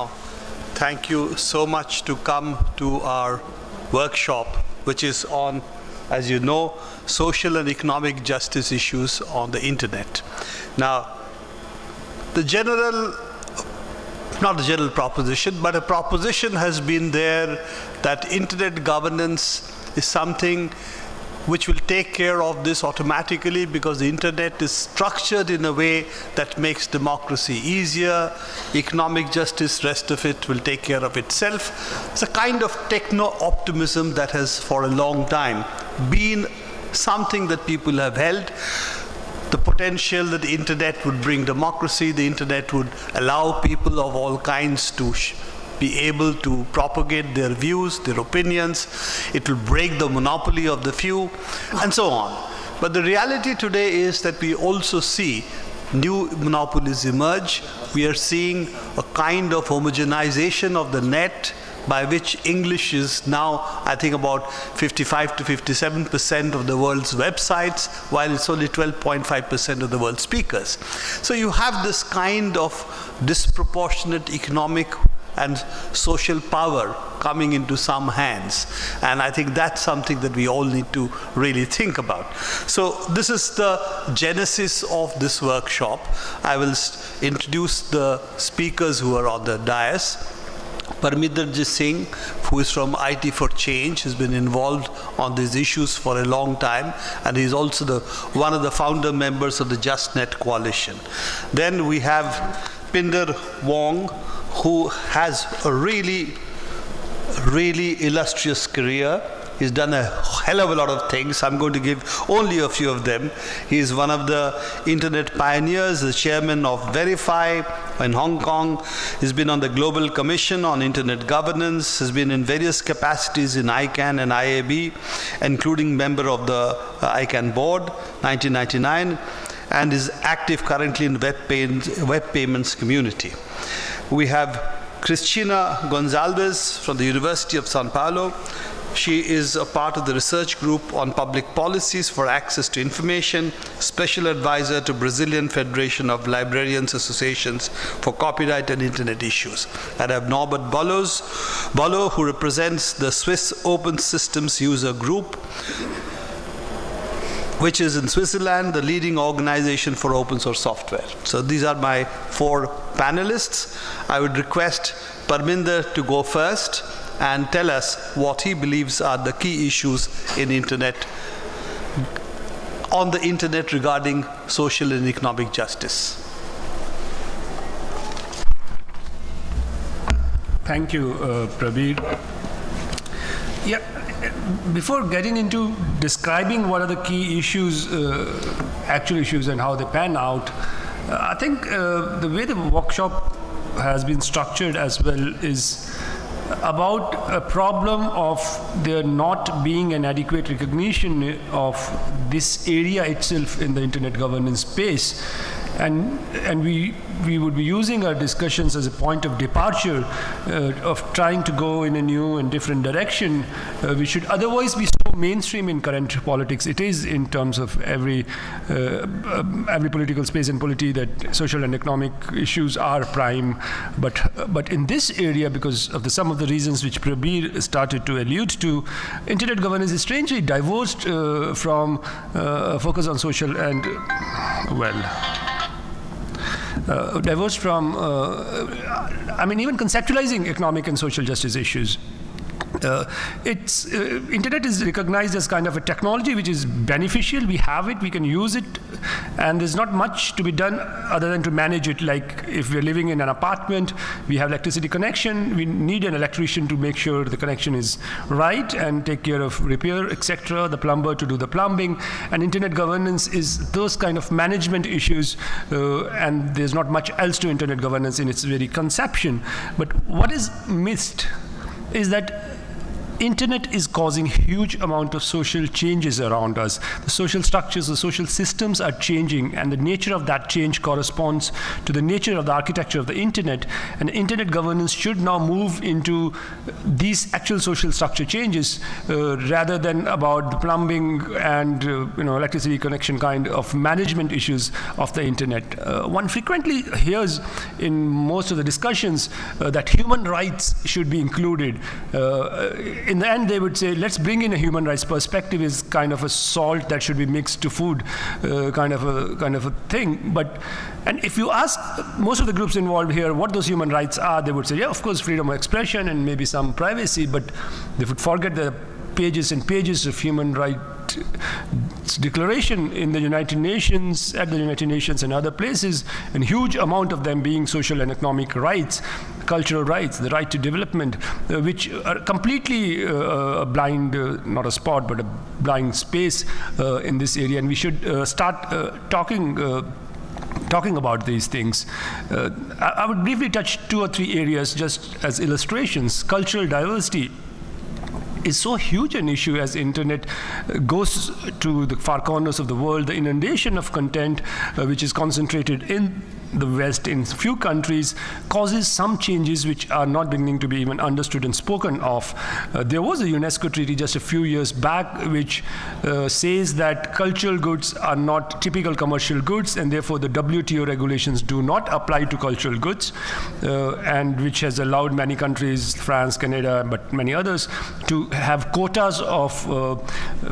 Oh, thank you so much to come to our workshop, which is on, as you know, social and economic justice issues on the internet. Now, the general, not the general proposition, but a proposition has been there that internet governance is something which will take care of this automatically because the internet is structured in a way that makes democracy easier, economic justice, rest of it will take care of itself. It's a kind of techno optimism that has for a long time been something that people have held the potential that the internet would bring democracy, the internet would allow people of all kinds to be able to propagate their views, their opinions. It will break the monopoly of the few, and so on. But the reality today is that we also see new monopolies emerge. We are seeing a kind of homogenization of the net by which English is now, I think, about 55 to 57 percent of the world's websites, while it's only 12.5 percent of the world's speakers. So you have this kind of disproportionate economic and social power coming into some hands. And I think that's something that we all need to really think about. So this is the genesis of this workshop. I will introduce the speakers who are on the dais. Parminder Jeet Singh, who is from IT for Change, has been involved on these issues for a long time, and he's also the, one of the founder members of the JustNet coalition. Then we have Pindar Wong, who has a really, really illustrious career. He's done a hell of a lot of things. I'm going to give only a few of them. He's one of the internet pioneers, the chairman of VeriFi in Hong Kong. He's been on the Global Commission on Internet Governance, has been in various capacities in ICANN and IAB, including member of the uh, ICANN board, 1999, and is active currently in web, payments, web payments community. We have Cristina Gonzalez from the University of Sao Paulo. She is a part of the research group on public policies for access to information, special advisor to Brazilian Federation of Librarians Associations for copyright and internet issues. And I have Norbert Bollos, Bollow, who represents the Swiss Open Systems User Group which is in Switzerland, the leading organization for open source software. So these are my four panelists. I would request Parminder to go first and tell us what he believes are the key issues in internet on the internet regarding social and economic justice. Thank you, uh, Prabir. Yeah, before getting into describing what are the key issues, uh, actual issues, and how they pan out, uh, I think uh, the way the workshop has been structured as well is about a problem of there not being an adequate recognition of this area itself in the internet governance space. And and we we would be using our discussions as a point of departure uh, of trying to go in a new and different direction uh, we should otherwise be so mainstream in current politics. It is in terms of every uh, um, every political space and polity that social and economic issues are prime. But but in this area because of the some of the reasons which Prabir started to allude to internet governance is strangely divorced uh, from uh, focus on social and well uh, diverse from, uh, I mean, even conceptualizing economic and social justice issues. Uh, it's uh, internet is recognized as kind of a technology which is beneficial. We have it we can use it and there's not much to be done other than to manage it. Like if we're living in an apartment we have electricity connection we need an electrician to make sure the connection is right and take care of repair etc the plumber to do the plumbing. And internet governance is those kind of management issues uh, and there's not much else to internet governance in its very conception. But what is missed is that internet is causing huge amount of social changes around us. The social structures, the social systems are changing, and the nature of that change corresponds to the nature of the architecture of the internet. And internet governance should now move into these actual social structure changes uh, rather than about the plumbing and uh, you know electricity connection kind of management issues of the internet. Uh, one frequently hears in most of the discussions uh, that human rights should be included. In the end, they would say, let's bring in a human rights perspective is kind of a salt that should be mixed to food, uh, kind of a kind of a thing. But and if you ask most of the groups involved here what those human rights are, they would say, yeah, of course, freedom of expression and maybe some privacy, but they would forget the pages and pages of human rights declaration in the United Nations, at the United Nations and other places, and huge amount of them being social and economic rights, cultural rights, the right to development, uh, which are completely uh, a blind, uh, not a spot, but a blind space uh, in this area. And we should uh, start uh, talking talking about these things. Uh, I, I, would briefly touch two or three areas just as illustrations. Cultural diversity is so huge an issue as internet goes to the far corners of the world. The inundation of content, uh, which is concentrated in the West in few countries causes some changes which are not beginning to be even understood and spoken of. Uh, there was a UNESCO treaty just a few years back which uh, says that cultural goods are not typical commercial goods and therefore the WTO regulations do not apply to cultural goods uh, and which has allowed many countries, France, Canada, but many others, to have quotas of uh,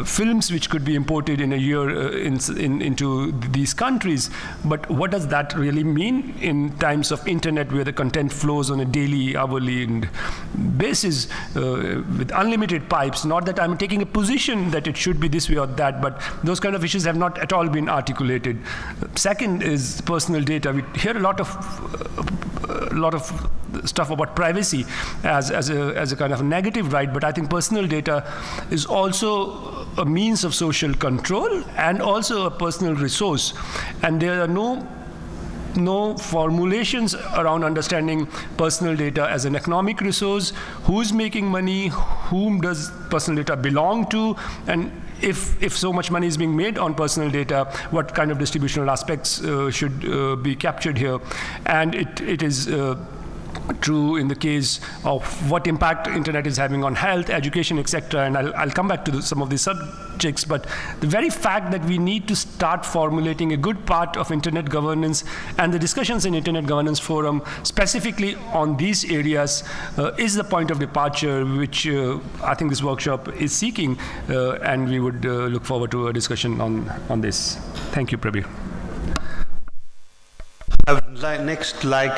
films which could be imported in a year uh, in, in, into these countries. But what does that really mean in times of internet where the content flows on a daily, hourly and basis uh, with unlimited pipes. Not that I'm taking a position that it should be this way or that, but those kind of issues have not at all been articulated. Second is personal data. We hear a lot of a lot of stuff about privacy as, as, a, as a kind of a negative right, but I think personal data is also a means of social control and also a personal resource. And there are no no formulations around understanding personal data as an economic resource, who's making money, whom does personal data belong to, and if, if so much money is being made on personal data, what kind of distributional aspects uh, should uh, be captured here? And it, it is uh, true in the case of what impact internet is having on health, education, etc. And I'll, I'll come back to the, some of these subjects. But the very fact that we need to start formulating a good part of internet governance and the discussions in Internet Governance Forum specifically on these areas uh, is the point of departure which uh, I think this workshop is seeking. Uh, and we would uh, look forward to a discussion on, on this. Thank you, Prabir. I would like, next like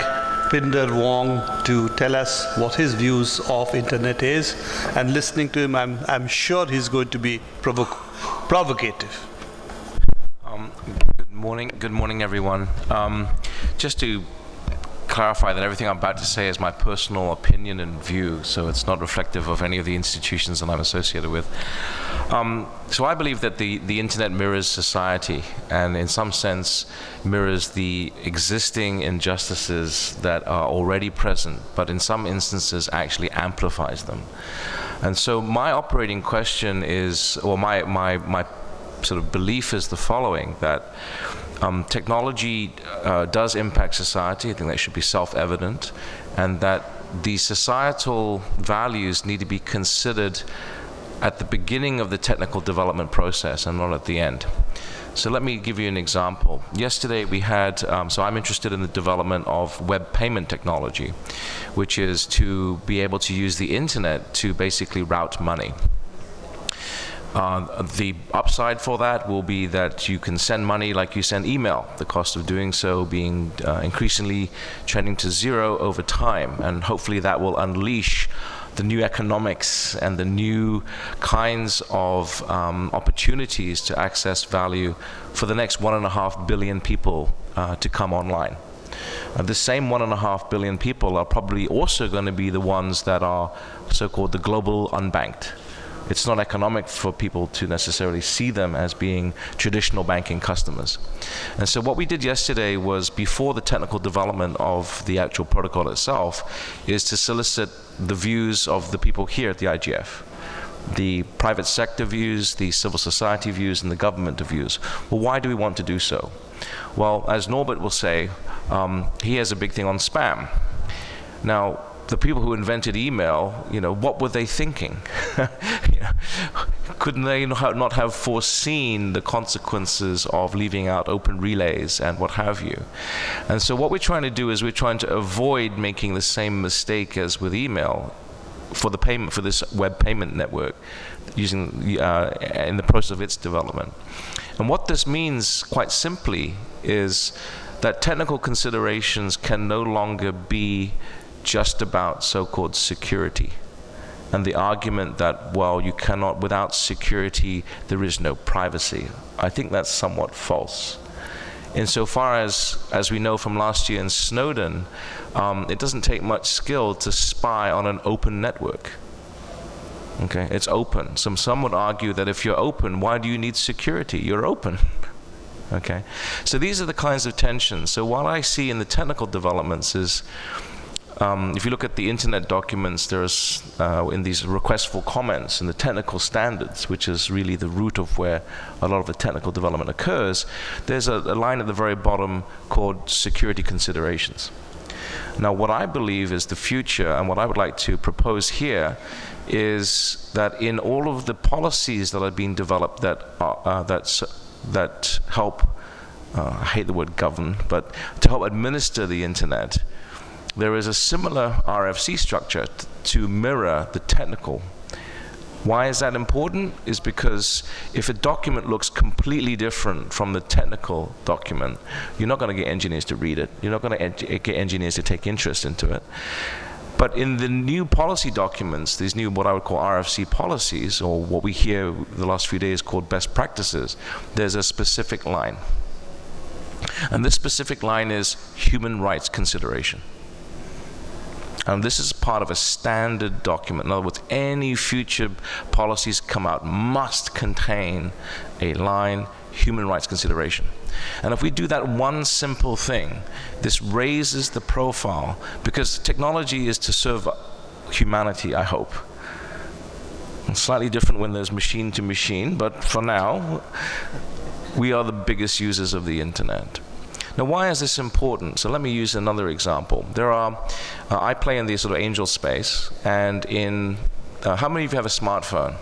Pindar Wong to tell us what his views of internet is, and listening to him, I'm, I'm sure he's going to be provo provocative. Um, good morning, good morning, everyone. Um, just to clarify that everything I'm about to say is my personal opinion and view, so it's not reflective of any of the institutions that I'm associated with. Um, so I believe that the, the internet mirrors society and in some sense mirrors the existing injustices that are already present, but in some instances actually amplifies them. And so my operating question is, or my, my, my sort of belief is the following, that um, technology uh, does impact society. I think that should be self-evident, and that the societal values need to be considered at the beginning of the technical development process and not at the end. So let me give you an example. Yesterday we had, um, so I'm interested in the development of web payment technology, which is to be able to use the internet to basically route money. Uh, the upside for that will be that you can send money like you send email, the cost of doing so being uh, increasingly trending to zero over time. And hopefully that will unleash the new economics and the new kinds of um, opportunities to access value for the next one and a half billion people uh, to come online. Uh, the same one and a half billion people are probably also going to be the ones that are so-called the global unbanked it's not economic for people to necessarily see them as being traditional banking customers. And so what we did yesterday was before the technical development of the actual protocol itself is to solicit the views of the people here at the IGF. the private sector views, the civil society views, and the government views. Well, why do we want to do so? Well, as Norbert will say, um, he has a big thing on spam. Now, the people who invented email, you know, what were they thinking? you know, couldn't they not have foreseen the consequences of leaving out open relays and what have you? And so what we're trying to do is we're trying to avoid making the same mistake as with email for the payment for this web payment network using uh, in the process of its development. And what this means quite simply is that technical considerations can no longer be just about so-called security and the argument that, well, you cannot, without security, there is no privacy. I think that's somewhat false. Insofar as, as we know from last year in Snowden, um, it doesn't take much skill to spy on an open network. Okay, it's open. Some, some would argue that if you're open, why do you need security? You're open. okay, so these are the kinds of tensions. So what I see in the technical developments is um, if you look at the internet documents, there's uh, in these requests for comments and the technical standards, which is really the root of where a lot of the technical development occurs, there's a, a line at the very bottom called security considerations. Now, what I believe is the future, and what I would like to propose here, is that in all of the policies that are being developed that are, uh, that that help, uh, I hate the word govern, but to help administer the internet, there is a similar RFC structure to mirror the technical. Why is that important? Is because if a document looks completely different from the technical document, you're not going to get engineers to read it. You're not going to eh, get engineers to take interest into it. But in the new policy documents, these new what I would call RFC policies, or what we hear the last few days called best practices, there's a specific line. And this specific line is human rights consideration. And this is part of a standard document. In other words, any future policies come out must contain a line human rights consideration. And if we do that one simple thing, this raises the profile because technology is to serve humanity, I hope. It's slightly different when there's machine to machine, but for now, we are the biggest users of the internet. Now, why is this important? So let me use another example. There are, uh, I play in the sort of angel space, and in, uh, how many of you have a smartphone?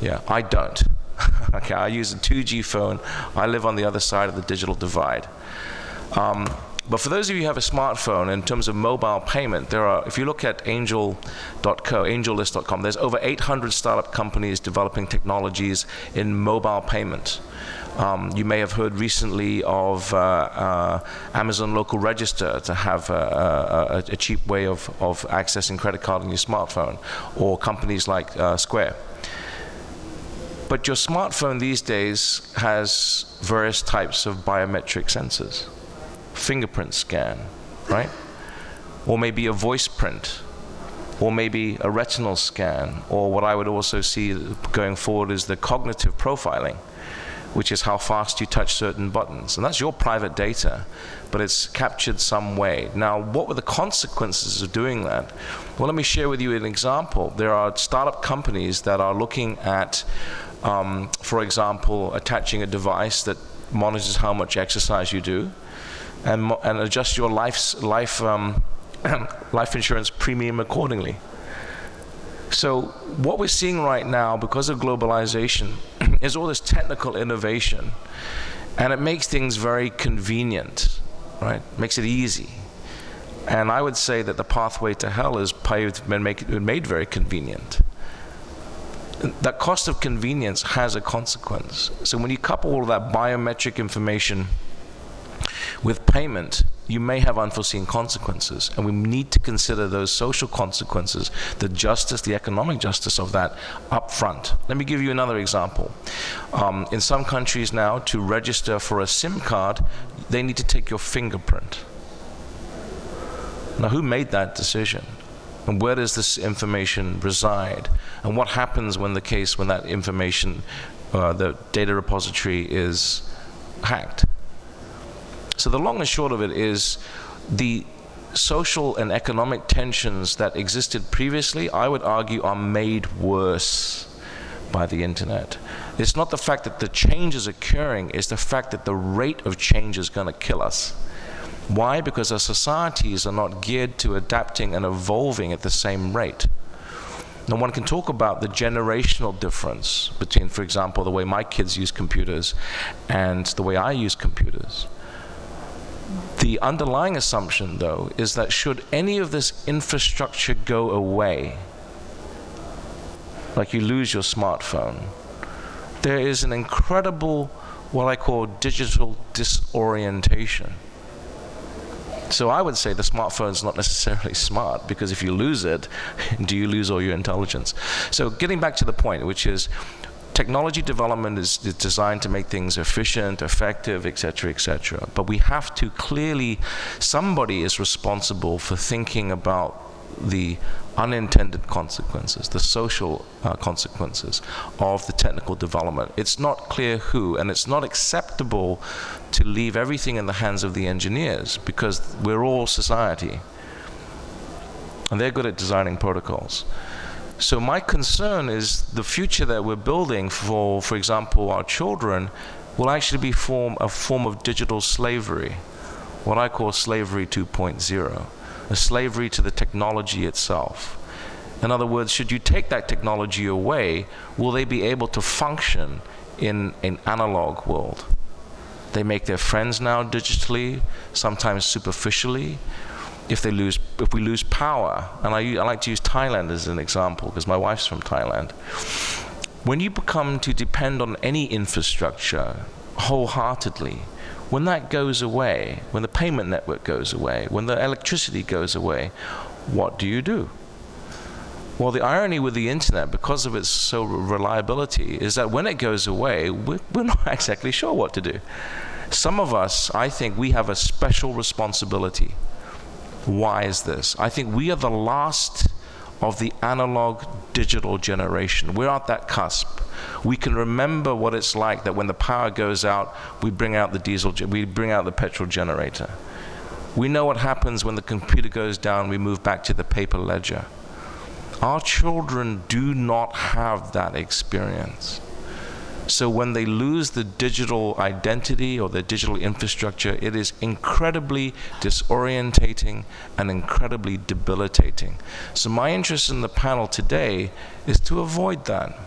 Yeah, I don't. okay, I use a 2G phone. I live on the other side of the digital divide. Um, but for those of you who have a smartphone, in terms of mobile payment, there are, if you look at angel.co, angellist.com, there's over 800 startup companies developing technologies in mobile payment. Um, you may have heard recently of uh, uh, Amazon Local Register to have a, a, a, cheap way of, of accessing credit card on your smartphone, or companies like uh, Square. But your smartphone these days has various types of biometric sensors, fingerprint scan, right? Or maybe a voice print, or maybe a retinal scan, or what I would also see going forward is the cognitive profiling which is how fast you touch certain buttons. And that's your private data, but it's captured some way. Now, what were the consequences of doing that? Well, let me share with you an example. There are startup companies that are looking at, um, for example, attaching a device that monitors how much exercise you do and, and adjust your life's, life, um, life insurance premium accordingly. So what we're seeing right now, because of globalization, is all this technical innovation, and it makes things very convenient, right? Makes it easy. And I would say that the pathway to hell is paved, been make, made very convenient. That cost of convenience has a consequence. So when you couple all that biometric information with payment, you may have unforeseen consequences, and we need to consider those social consequences, the justice, the economic justice of that up front. Let me give you another example. Um, in some countries now, to register for a SIM card, they need to take your fingerprint. Now, who made that decision? And where does this information reside? And what happens when the case, when that information, uh, the data repository is hacked? So the long and short of it is the social and economic tensions that existed previously, I would argue, are made worse by the internet. It's not the fact that the change is occurring, it's the fact that the rate of change is going to kill us. Why? Because our societies are not geared to adapting and evolving at the same rate. Now, one can talk about the generational difference between, for example, the way my kids use computers and the way I use computers. The underlying assumption, though, is that should any of this infrastructure go away, like you lose your smartphone, there is an incredible, what I call digital disorientation. So I would say the smartphone is not necessarily smart because if you lose it, do you lose all your intelligence? So getting back to the point, which is technology development is, designed to make things efficient, effective, etc., etc. But we have to clearly, somebody is responsible for thinking about the unintended consequences, the social uh, consequences of the technical development. It's not clear who, and it's not acceptable to leave everything in the hands of the engineers because we're all society. And they're good at designing protocols. So my concern is the future that we're building for, for example, our children will actually be form, a form of digital slavery, what I call slavery 2.0 a slavery to the technology itself. In other words, should you take that technology away, will they be able to function in an analog world? They make their friends now digitally, sometimes superficially. If they lose, if we lose power, and I, I like to use Thailand as an example because my wife's from Thailand. When you become to depend on any infrastructure wholeheartedly, when that goes away, when the payment network goes away, when the electricity goes away, what do you do? Well, the irony with the internet, because of its so reliability, is that when it goes away, we're, we're not exactly sure what to do. Some of us, I think, we have a special responsibility. Why is this? I think we are the last of the analog digital generation. We're at that cusp. We can remember what it's like that when the power goes out, we bring out the diesel, we bring out the petrol generator. We know what happens when the computer goes down, we move back to the paper ledger. Our children do not have that experience. So when they lose the digital identity or the digital infrastructure, it is incredibly disorientating and incredibly debilitating. So my interest in the panel today is to avoid that.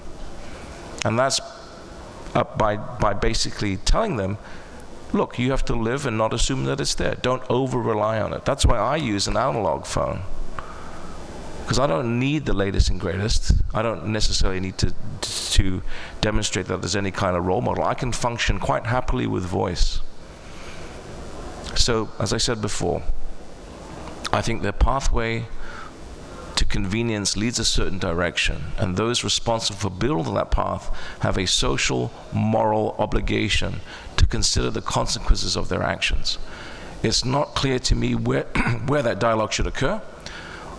And that's by, by basically telling them, look, you have to live and not assume that it's there. Don't over rely on it. That's why I use an analog phone because I don't need the latest and greatest. I don't necessarily need to to demonstrate that there's any kind of role model. I can function quite happily with voice. So, as I said before, I think the pathway to convenience leads a certain direction, and those responsible for building that path have a social, moral obligation to consider the consequences of their actions. It's not clear to me where, where that dialogue should occur.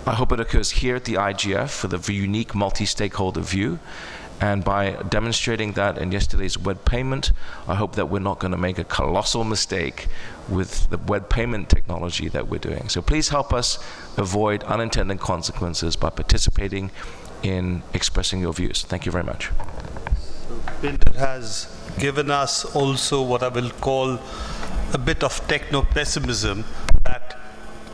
I hope it occurs here at the IGF for the unique multi-stakeholder view. And by demonstrating that in yesterday's web payment, I hope that we're not going to make a colossal mistake with the web payment technology that we're doing. So please help us avoid unintended consequences by participating in expressing your views. Thank you very much. So has given us also what I will call a bit of techno pessimism that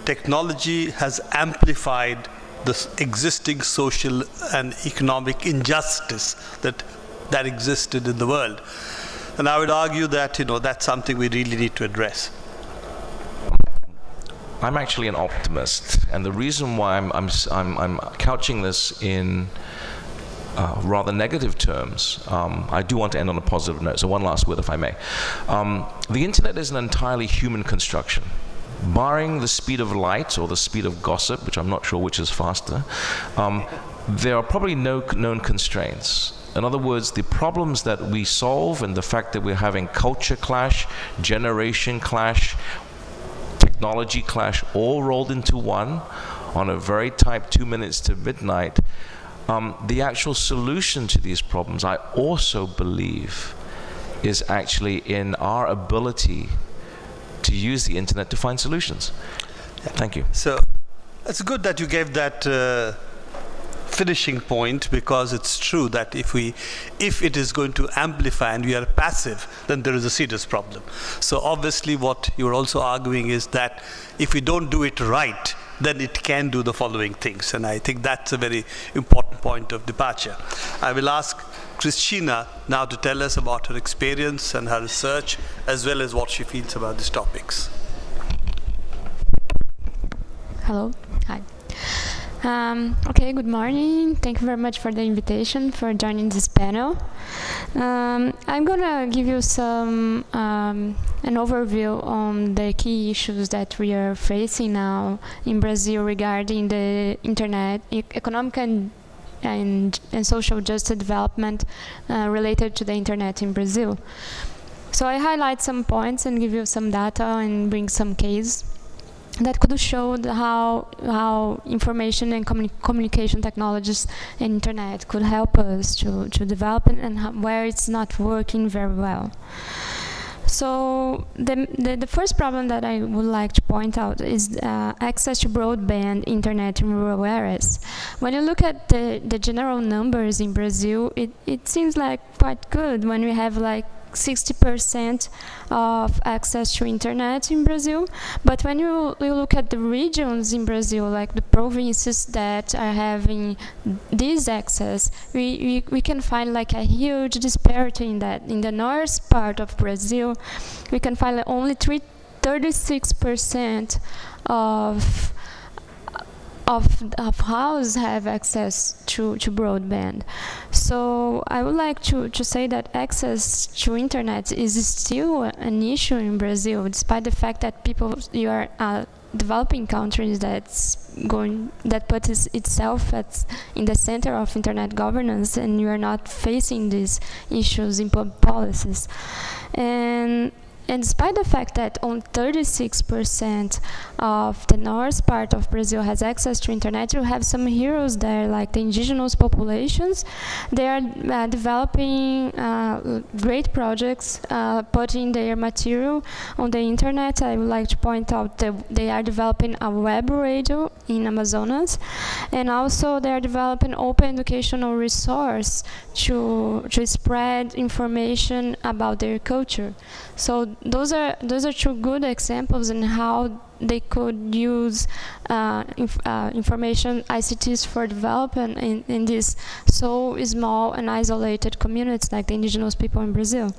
technology has amplified the existing social and economic injustice that that existed in the world. And I would argue that you know that's something we really need to address. I'm actually an optimist, and the reason why I'm I'm I'm, I'm couching this in uh, rather negative terms. Um, I do want to end on a positive note, so one last word, if I may. Um, the internet is an entirely human construction barring the speed of light or the speed of gossip, which I'm not sure which is faster, um, there are probably no known constraints. In other words, the problems that we solve and the fact that we're having culture clash, generation clash, technology clash, all rolled into one on a very tight two minutes to midnight, um, the actual solution to these problems, I also believe, is actually in our ability to use the internet to find solutions. Yeah. Thank you. So it's good that you gave that uh, finishing point because it's true that if we if it is going to amplify and we are passive then there is a serious problem so obviously what you're also arguing is that if we don't do it right then it can do the following things and i think that's a very important point of departure i will ask Christina now to tell us about her experience and her research as well as what she feels about these topics hello hi um, okay, good morning. Thank you very much for the invitation for joining this panel. Um, I'm gonna give you some um, an overview on the key issues that we are facing now in Brazil regarding the internet, e economic and and, and social justice development uh, related to the internet in Brazil. So I highlight some points and give you some data and bring some case that could show how how information and communi communication technologies and internet could help us to, to develop and, and where it's not working very well. So the, the, the, first problem that I would like to point out is uh, access to broadband internet in rural areas. When you look at the, the general numbers in Brazil, it, it seems like quite good when we have like 60% of access to internet in Brazil. But when you, you look at the regions in Brazil, like the provinces that are having this access, we, we, we can find like a huge disparity in that. In the north part of Brazil, we can find like only 36% of of, of houses have access to, to broadband. So I would like to, to say that access to internet is still an issue in Brazil, despite the fact that people, you are uh, developing countries that's going that puts itself at in the center of internet governance and you are not facing these issues in policies and and despite the fact that only 36% of the north part of Brazil has access to internet, you have some heroes there, like the indigenous populations. They are uh, developing uh, great projects, uh, putting their material on the internet. I would like to point out that they are developing a web radio in Amazonas, and also they are developing open educational resource to to spread information about their culture. So those are those are two good examples in how they could use uh, inf uh, information ICTs for development in, in these so small and isolated communities like the indigenous people in Brazil.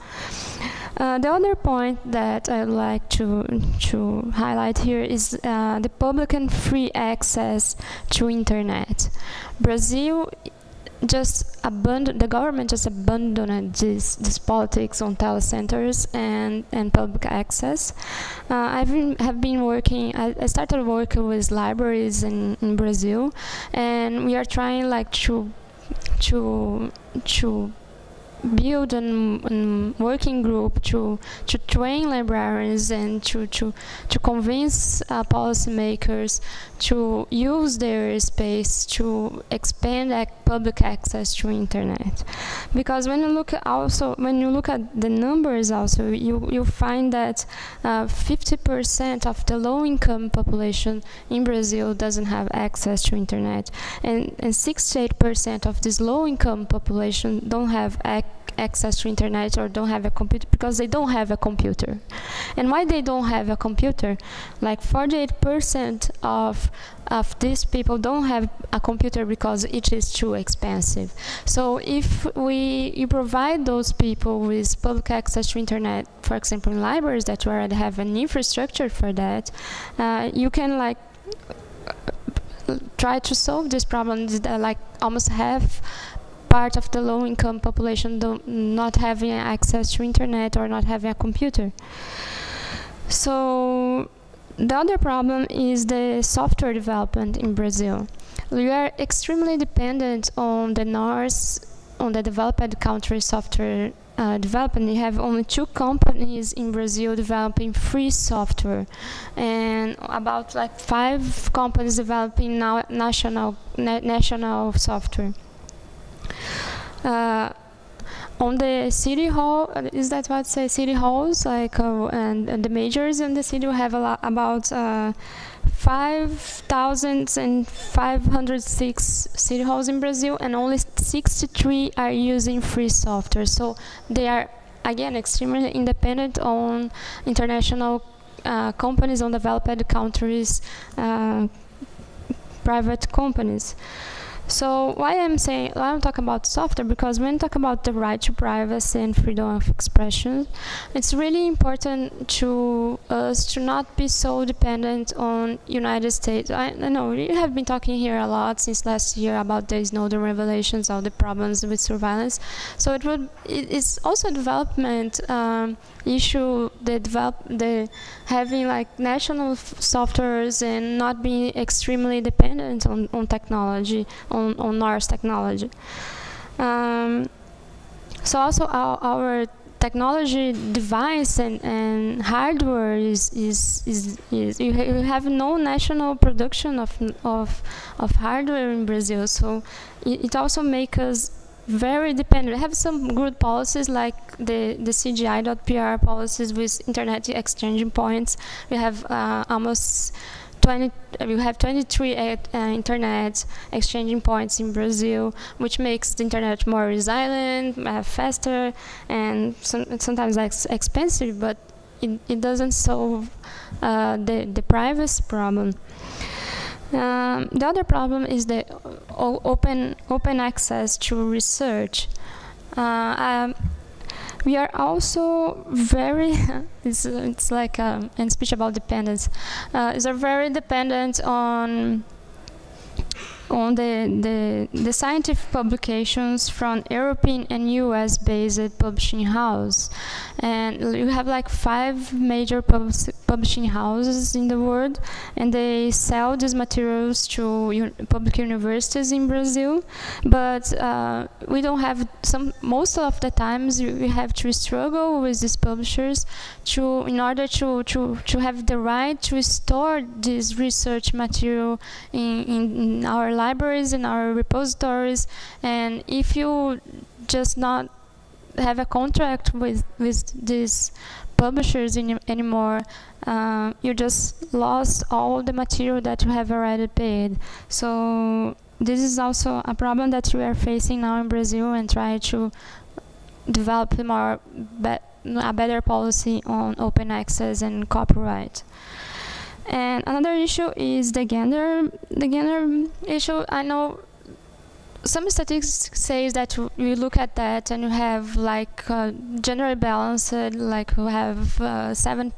Uh, the other point that I'd like to, to highlight here is uh, the public and free access to internet. Brazil just abandoned the government just abandoned this this politics on telecenters and and public access. Uh, I've been have been working. I, I started working with libraries in, in Brazil, and we are trying like to to to build a working group to to train librarians and to to to convince uh, policymakers to use their space to expand ac public access to internet. Because when you look also when you look at the numbers also you you find that 50% uh, of the low income population in Brazil doesn't have access to internet. And and 68% of this low income population don't have access access to internet or don't have a computer because they don't have a computer. And why they don't have a computer? Like 48% of of these people don't have a computer because it is too expensive. So if we you provide those people with public access to internet, for example, in libraries that already have an infrastructure for that, uh, you can like try to solve this problem. That, Like almost half part of the low-income population not having access to internet or not having a computer. So the other problem is the software development in Brazil. We are extremely dependent on the north, on the developed country software uh, development. We have only two companies in Brazil developing free software, and about like five companies developing now national na national software. Uh, on the city hall, is that what say city halls? Like, uh, and, and, the majors in the city have a lot, about uh, 5,506 city halls in Brazil, and only 63 are using free software. So they are, again, extremely independent on international uh, companies, on developed countries, uh, private companies. So why I'm saying why I'm talking about software because when we talk about the right to privacy and freedom of expression, it's really important to us to not be so dependent on United States. I, I know we have been talking here a lot since last year about the Snowden revelations, all the problems with surveillance. So it would it, it's also a development um, issue. The develop the having like national softwares and not being extremely dependent on on technology on, on technology. Um, so also our, our technology device and, and hardware is, is, is, is you, ha you, have no national production of, of, of hardware in Brazil. So it, it also makes us very dependent. We have some good policies like the, the CGI.br policies with internet exchanging points. We have uh, almost 20, we have 23 uh, internet exchanging points in Brazil, which makes the internet more resilient, uh, faster, and some, sometimes ex expensive, but it, it doesn't solve uh, the, the privacy problem. Um, the other problem is the open open access to research. Uh, um, we are also very it's, it's like a, a speech about dependence uh, is are very dependent on on the, the, the scientific publications from European and US based publishing house. And you have like five major pub publishing houses in the world, and they sell these materials to public universities in Brazil. But uh, we don't have some, most of the times we have to struggle with these publishers to, in order to, to, to have the right to store this research material in, in, in our libraries and our repositories and if you just not have a contract with with these publishers anymore uh, you just lost all the material that you have already paid so this is also a problem that we are facing now in Brazil and try to develop more be a better policy on open access and copyright. And another issue is the gender, the gender issue. I know some statistics says that you look at that and you have like uh, gender balanced, like you have uh, seventy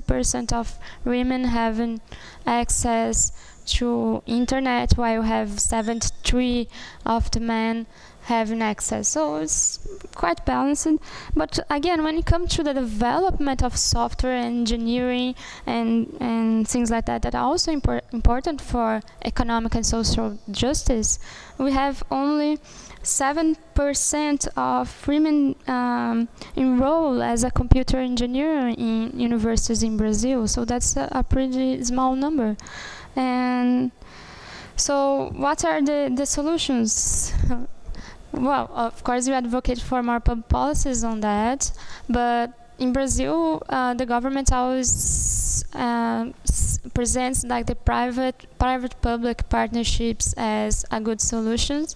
percent of women having access to internet, while you have seventy three of the men having access. So it's quite balanced. But again, when it comes to the development of software engineering and, and things like that, that are also impor important for economic and social justice, we have only 7% of women um, enroll as a computer engineer in universities in Brazil. So that's a, a pretty small number. And so what are the, the solutions? Well, of course, we advocate for more public policies on that, but in Brazil, uh, the government always uh, presents like the private private-public partnerships as a good solution.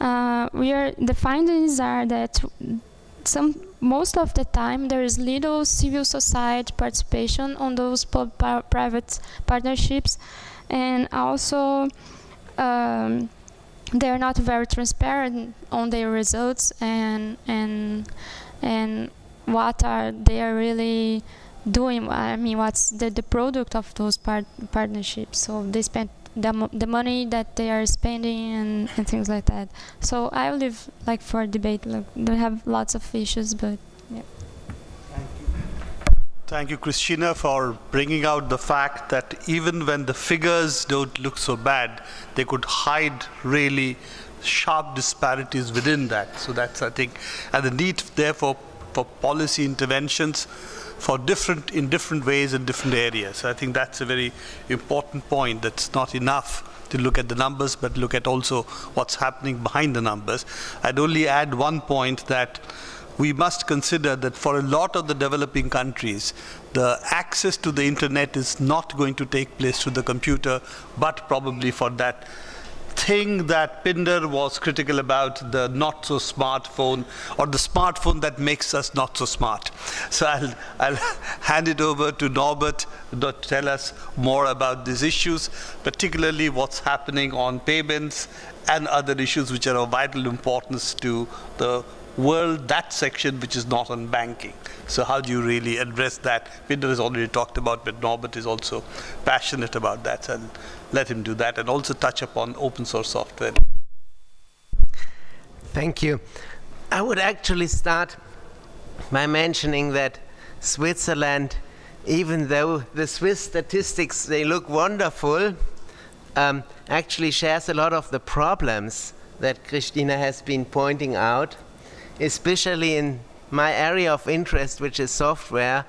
Uh, we are the findings are that some most of the time there is little civil society participation on those private partnerships, and also. Um, they're not very transparent on their results and and and what are they are really doing i mean what's the, the product of those part partnerships. So they spend the, the money that they are spending and, and things like that. So i will leave like for debate. Like they have lots of issues but Thank you, Christina, for bringing out the fact that even when the figures don't look so bad, they could hide really sharp disparities within that. So that's, I think, and the need, therefore, for policy interventions for different in different ways in different areas. I think that's a very important point. That's not enough to look at the numbers, but look at also what's happening behind the numbers. I'd only add one point that we must consider that for a lot of the developing countries, the access to the internet is not going to take place through the computer, but probably for that thing that Pindar was critical about, the not so smartphone, or the smartphone that makes us not so smart. So I'll, I'll hand it over to Norbert to tell us more about these issues, particularly what's happening on payments and other issues which are of vital importance to the world, that section which is not on banking. So how do you really address that? Pindar has already talked about, but Norbert is also passionate about that. So let him do that and also touch upon open source software. Thank you. I would actually start by mentioning that Switzerland, even though the Swiss statistics, they look wonderful, um, actually shares a lot of the problems that Christina has been pointing out, especially in my area of interest, which is software.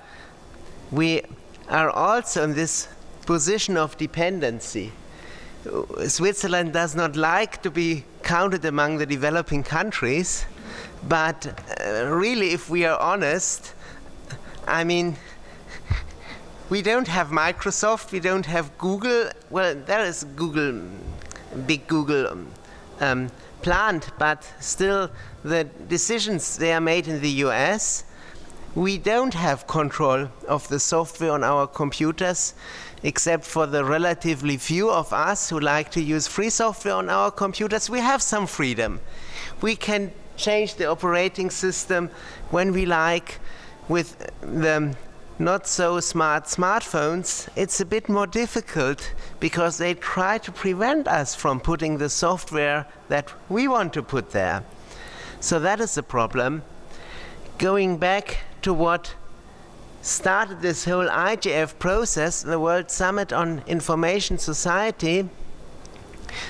We are also in this position of dependency. Switzerland does not like to be counted among the developing countries, but uh, really, if we are honest, I mean, we don't have Microsoft, we don't have Google. Well, there is Google, big Google um, plant, but still, the decisions they are made in the US. We don't have control of the software on our computers except for the relatively few of us who like to use free software on our computers, we have some freedom. We can change the operating system when we like. With the not so smart smartphones, it's a bit more difficult because they try to prevent us from putting the software that we want to put there. So that is the problem. Going back to what started this whole IGF process, the World Summit on Information Society,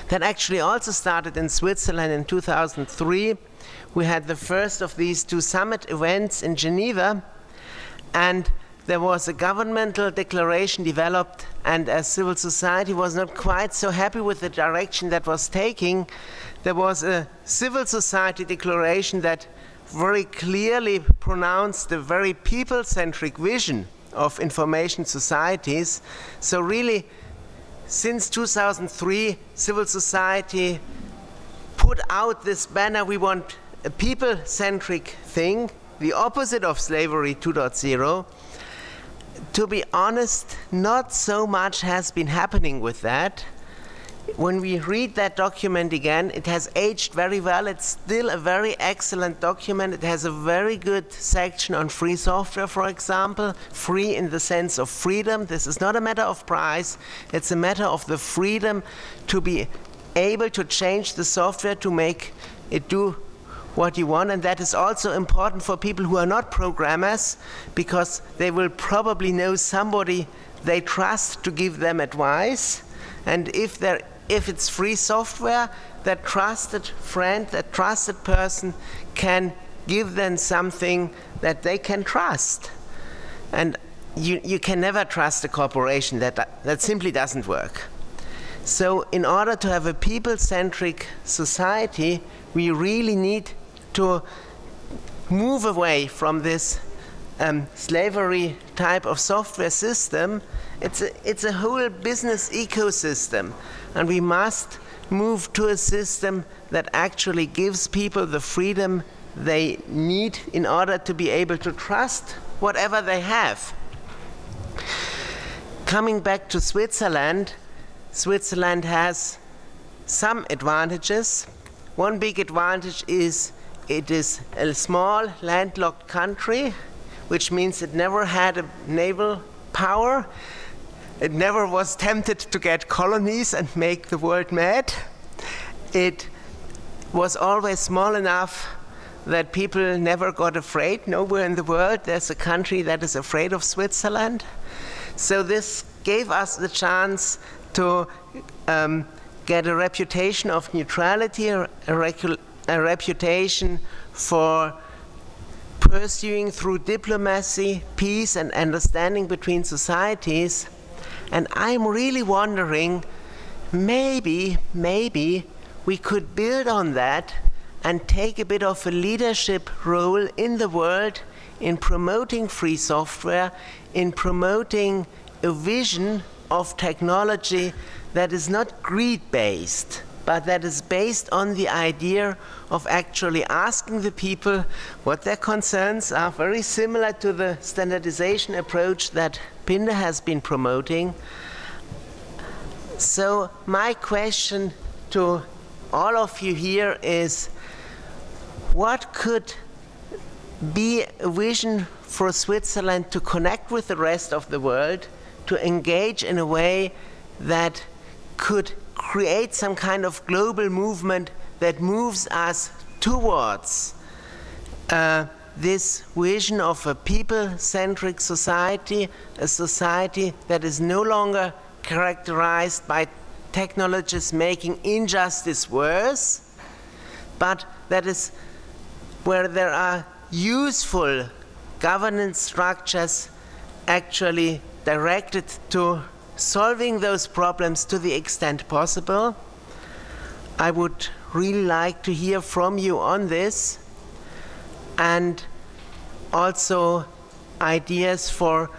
that actually also started in Switzerland in 2003. We had the first of these two summit events in Geneva, and there was a governmental declaration developed, and as civil society was not quite so happy with the direction that was taking, there was a civil society declaration that very clearly pronounced the very people-centric vision of information societies. So really, since 2003, civil society put out this banner, we want a people-centric thing, the opposite of slavery 2.0. To be honest, not so much has been happening with that when we read that document again, it has aged very well. It's still a very excellent document. It has a very good section on free software, for example. Free in the sense of freedom. This is not a matter of price, it's a matter of the freedom to be able to change the software to make it do what you want. And that is also important for people who are not programmers because they will probably know somebody they trust to give them advice. And if if it's free software, that trusted friend, that trusted person can give them something that they can trust. And you, you can never trust a corporation, that, that simply doesn't work. So, in order to have a people centric society, we really need to move away from this um, slavery type of software system. It's a, it's a whole business ecosystem and we must move to a system that actually gives people the freedom they need in order to be able to trust whatever they have. Coming back to Switzerland, Switzerland has some advantages. One big advantage is it is a small landlocked country, which means it never had a naval power it never was tempted to get colonies and make the world mad. It was always small enough that people never got afraid. Nowhere in the world there's a country that is afraid of Switzerland. So this gave us the chance to um, get a reputation of neutrality, a, reputation for pursuing through diplomacy, peace, and understanding between societies. And I'm really wondering maybe, maybe we could build on that and take a bit of a leadership role in the world in promoting free software, in promoting a vision of technology that is not greed based, but that is based on the idea of actually asking the people what their concerns are, very similar to the standardization approach that Pindar has been promoting. So, my question to all of you here is what could be a vision for Switzerland to connect with the rest of the world, to engage in a way that could create some kind of global movement that moves us towards uh, this vision of a people centric society, a society that is no longer characterized by technologies making injustice worse, but that is where there are useful governance structures actually directed to solving those problems to the extent possible. I would really like to hear from you on this and also ideas for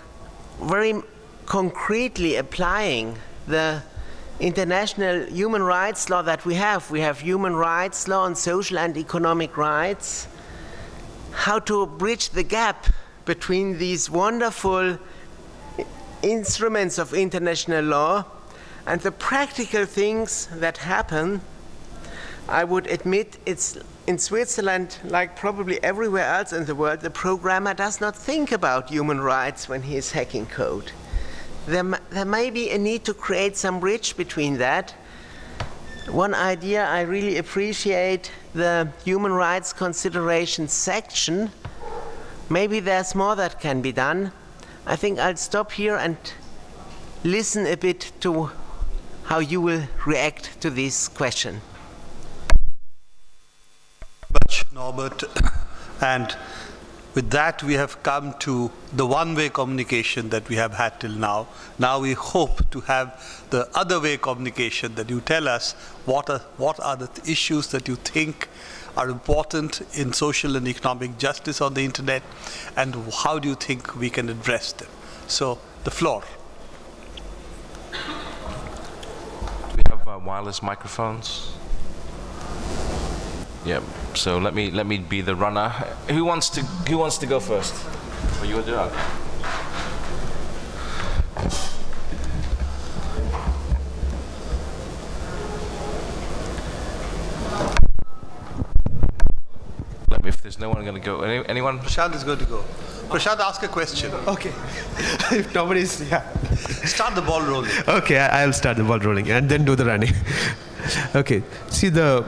very concretely applying the international human rights law that we have. We have human rights law on social and economic rights. How to bridge the gap between these wonderful instruments of international law and the practical things that happen. I would admit it's in Switzerland, like probably everywhere else in the world, the programmer does not think about human rights when he is hacking code. There, there may be a need to create some bridge between that. One idea I really appreciate the human rights consideration section. Maybe there's more that can be done. I think I'll stop here and listen a bit to how you will react to this question. Much, Norbert. And with that, we have come to the one-way communication that we have had till now. Now we hope to have the other-way communication that you tell us what are, what are the issues that you think are important in social and economic justice on the internet, and how do you think we can address them? So, the floor. Do we have uh, wireless microphones? Yep. So let me let me be the runner. Who wants to Who wants to go first? Are you a dog? If there's no one going to go, any, anyone? Prashant is going to go. Prashant, ask a question. Okay. if nobody's, yeah. Start the ball rolling. Okay, I, I'll start the ball rolling and then do the running. okay. See the,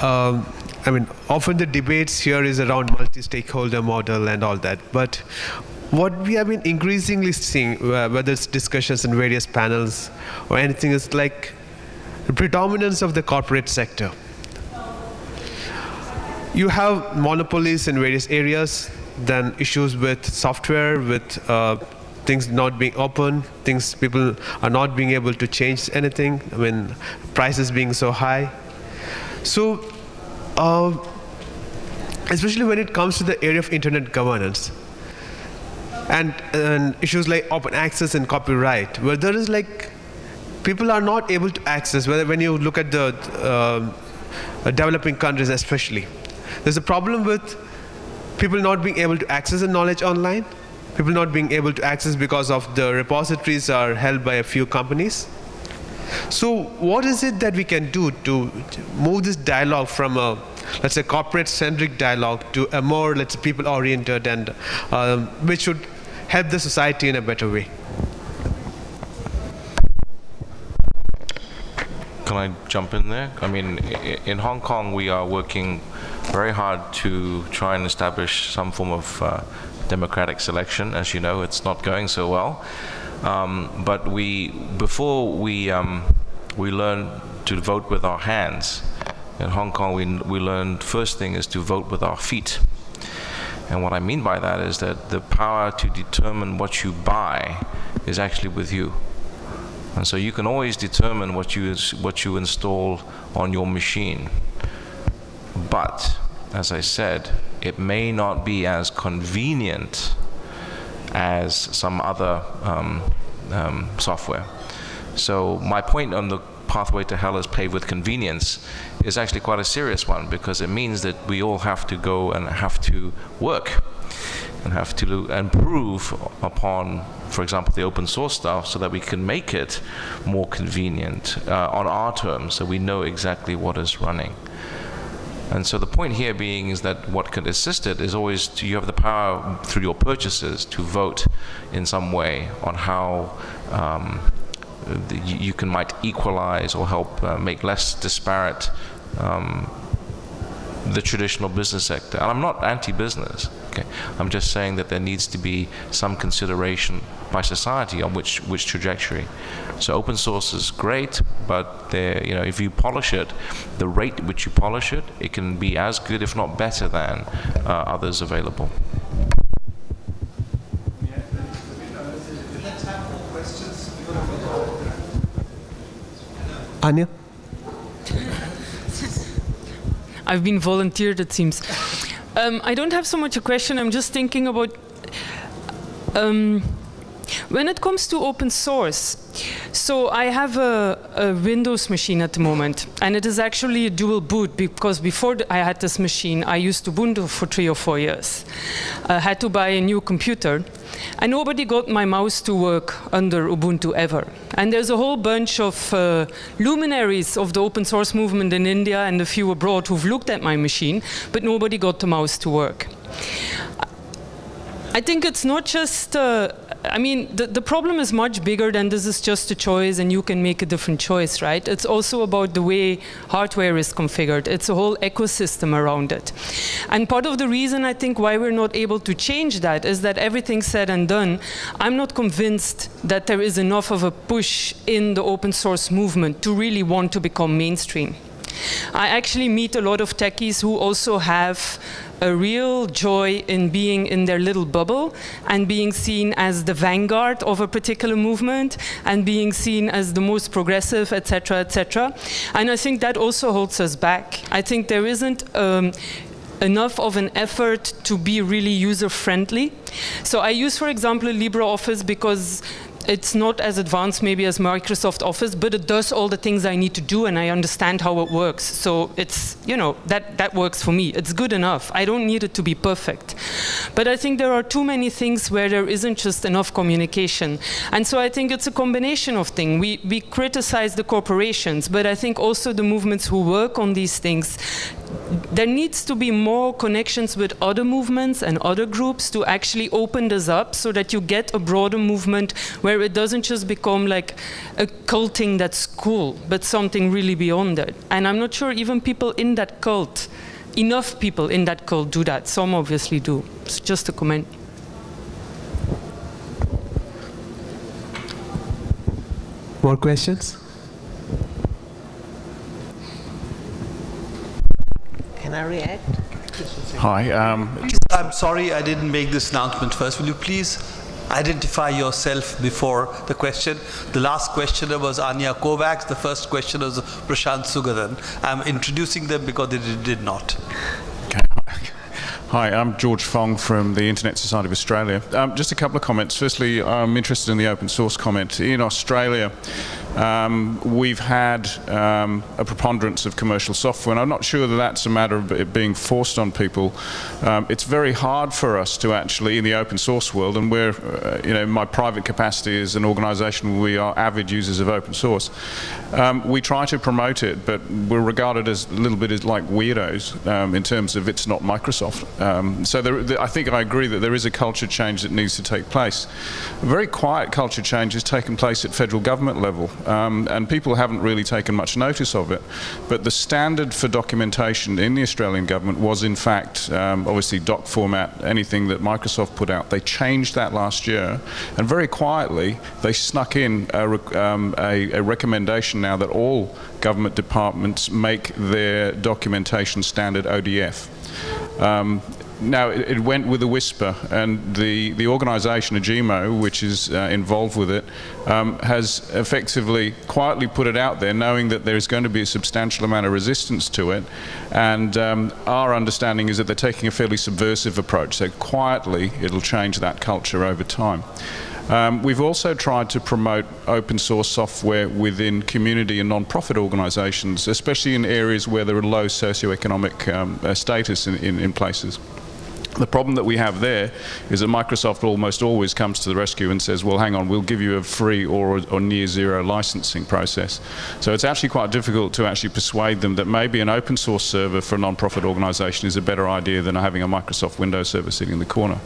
um, I mean, often the debates here is around multi-stakeholder model and all that, but what we have been increasingly seeing, uh, whether it's discussions in various panels or anything, is like the predominance of the corporate sector. You have monopolies in various areas, then issues with software, with uh, things not being open, things people are not being able to change anything. I mean, prices being so high. So, uh, especially when it comes to the area of internet governance and, and issues like open access and copyright, where there is like people are not able to access. Whether when you look at the uh, developing countries, especially, there's a problem with people not being able to access the knowledge online, people not being able to access because of the repositories are held by a few companies. So what is it that we can do to move this dialogue from a, let's say, corporate-centric dialogue to a more, let's say, people-oriented and um, which should help the society in a better way? Can I jump in there? I mean, in Hong Kong, we are working very hard to try and establish some form of uh, democratic selection. As you know, it's not going so well. Um, but we, before we um, we learn to vote with our hands, in Hong Kong, we we learned first thing is to vote with our feet. And what I mean by that is that the power to determine what you buy is actually with you. And so you can always determine what you what you install on your machine but as I said, it may not be as convenient as some other um, um, software. So my point on the pathway to hell is paved with convenience is actually quite a serious one because it means that we all have to go and have to work and have to improve upon, for example, the open source stuff so that we can make it more convenient uh, on our terms so we know exactly what is running. And so the point here being is that what can assist it is always to, you have the power through your purchases to vote in some way on how um, the, you can might equalize or help uh, make less disparate um, the traditional business sector. And I'm not anti-business. Okay, I'm just saying that there needs to be some consideration by society on which which trajectory. So open source is great, but you know, if you polish it, the rate at which you polish it, it can be as good, if not better, than uh, others available. Anja? I've been volunteered, it seems. Um, I don't have so much a question. I'm just thinking about um, when it comes to open source. So I have a, a, Windows machine at the moment, and it is actually a dual boot because before I had this machine, I used Ubuntu for three or four years. I had to buy a new computer, and nobody got my mouse to work under Ubuntu ever. And there's a whole bunch of uh, luminaries of the open source movement in India and a few abroad who've looked at my machine, but nobody got the mouse to work. I think it's not just uh, I mean, the, the problem is much bigger than this is just a choice and you can make a different choice, right? It's also about the way hardware is configured. It's a whole ecosystem around it. And part of the reason I think why we're not able to change that is that everything said and done, I'm not convinced that there is enough of a push in the open source movement to really want to become mainstream. I actually meet a lot of techies who also have a real joy in being in their little bubble and being seen as the vanguard of a particular movement and being seen as the most progressive, etc., etc. And I think that also holds us back. I think there isn't um, enough of an effort to be really user friendly. So I use, for example, LibreOffice because it's not as advanced maybe as Microsoft Office, but it does all the things I need to do and I understand how it works. So it's, you know, that, that works for me. It's good enough. I don't need it to be perfect. But I think there are too many things where there isn't just enough communication. And so I think it's a combination of things. We, we criticize the corporations, but I think also the movements who work on these things there needs to be more connections with other movements and other groups to actually open this up so that you get a broader movement where it doesn't just become like a culting that's cool, but something really beyond it. And I'm not sure even people in that cult, enough people in that cult do that. Some obviously do. It's just a comment. More questions? Can I react? Hi. Um, I'm sorry I didn't make this announcement first. Will you please identify yourself before the question? The last questioner was Anja Kovacs. The first questioner was Prashant Sugathan. I'm introducing them because they did not. Hi, I'm George Fong from the Internet Society of Australia. Um, just a couple of comments. Firstly, I'm interested in the open source comment. In Australia, um, we've had um, a preponderance of commercial software, and I'm not sure that that's a matter of it being forced on people. Um, it's very hard for us to actually, in the open source world, and we're, uh, you know, my private capacity as an organisation, we are avid users of open source. Um, we try to promote it, but we're regarded as a little bit as like weirdos um, in terms of it's not Microsoft. Um, so there, I think I agree that there is a culture change that needs to take place. A very quiet culture change has taken place at federal government level um, and people haven't really taken much notice of it. But the standard for documentation in the Australian government was, in fact, um, obviously doc format, anything that Microsoft put out. They changed that last year, and very quietly they snuck in a, um, a, a recommendation now that all government departments make their documentation standard ODF. Um, now, it, it, went with a whisper, and the, the organization, AGIMO, which is uh, involved with it, um, has effectively quietly put it out there, knowing that there's going to be a substantial amount of resistance to it. And um, our understanding is that they're taking a fairly subversive approach. So, quietly, it'll change that culture over time. Um, we've also tried to promote open source software within community and non-profit organisations, especially in areas where there are low socioeconomic um, uh, status in, in, in places. The problem that we have there is that Microsoft almost always comes to the rescue and says, well, hang on, we'll give you a free or, or near zero licensing process. So it's actually quite difficult to actually persuade them that maybe an open source server for a non-profit organization is a better idea than having a Microsoft Windows server sitting in the corner.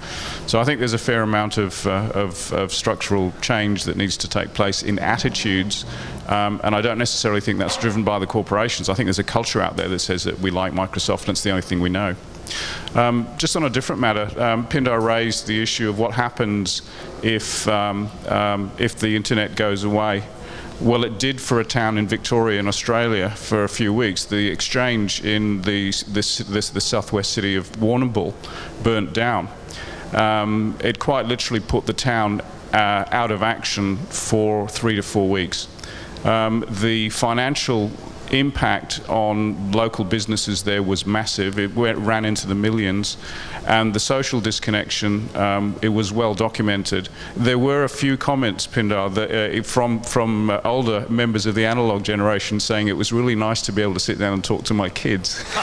So I think there's a fair amount of, uh, of, of, structural change that needs to take place in attitudes um, and I don't necessarily think that's driven by the corporations. I think there's a culture out there that says that we like Microsoft and it's the only thing we know. Um, just on a different matter, um, Pindar raised the issue of what happens if, um, um, if the internet goes away. Well, it did for a town in Victoria in Australia for a few weeks. The exchange in the, this, this, the southwest city of Warrnambool burnt down. Um, it quite literally put the town uh, out of action for three to four weeks. Um, the financial impact on local businesses there was massive. It went, ran into the millions. And the social disconnection, um, it was well documented. There were a few comments, Pindar, that, uh, from, from uh, older members of the analog generation saying it was really nice to be able to sit down and talk to my kids.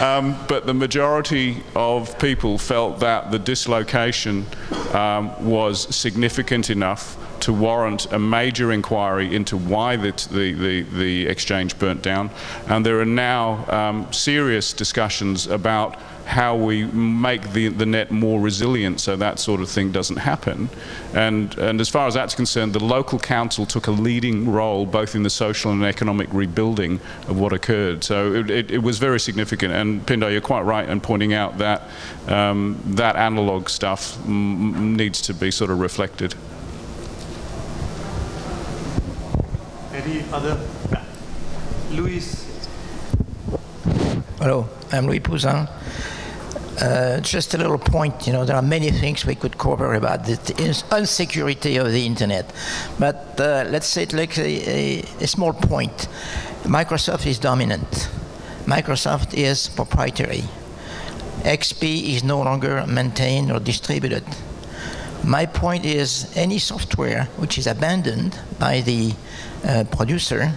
um, but the majority of people felt that the dislocation um, was significant enough to warrant a major inquiry into why the, the, the, exchange burnt down. And there are now um, serious discussions about how we make the, the net more resilient so that sort of thing doesn't happen. And, and as far as that's concerned, the local council took a leading role both in the social and economic rebuilding of what occurred. So it, it, it was very significant. And Pindar, you're quite right in pointing out that um, that analog stuff needs to be sort of reflected. Other? Louis. Hello, I'm Louis Pouzin. Uh, just a little point, you know, there are many things we could cover about the insecurity of the internet. But uh, let's say it like a, a, a, small point. Microsoft is dominant. Microsoft is proprietary. XP is no longer maintained or distributed. My point is any software which is abandoned by the uh, producer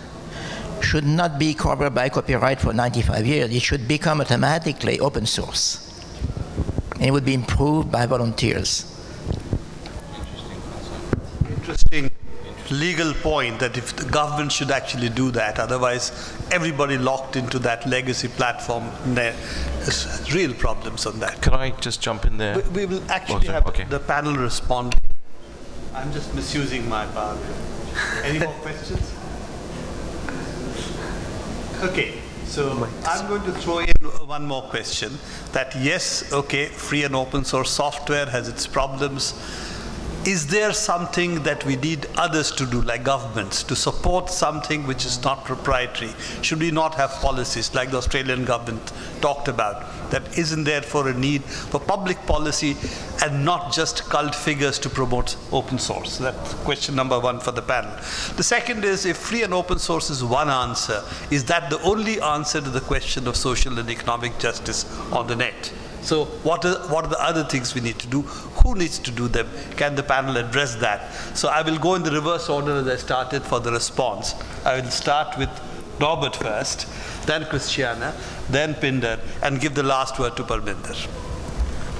should not be covered by copyright for 95 years. It should become automatically open source. And it would be improved by volunteers. Interesting legal point that if the government should actually do that, otherwise everybody locked into that legacy platform, there's real problems on that. Can I just jump in there? We, we will actually oh, have okay. the panel respond. I'm just misusing my power. Any more questions? Okay, so I'm going to throw in one more question that yes, okay, free and open source software has its problems is there something that we need others to do, like governments, to support something which is not proprietary? Should we not have policies like the Australian government talked about? That isn't there for a need for public policy and not just cult figures to promote open source? That's question number one for the panel. The second is if free and open source is one answer, is that the only answer to the question of social and economic justice on the net? So what are, what are the other things we need to do? Who needs to do them? Can the panel address that? So I will go in the reverse order as I started for the response. I will start with Norbert first, then Christiana, then Pindar, and give the last word to Parminder.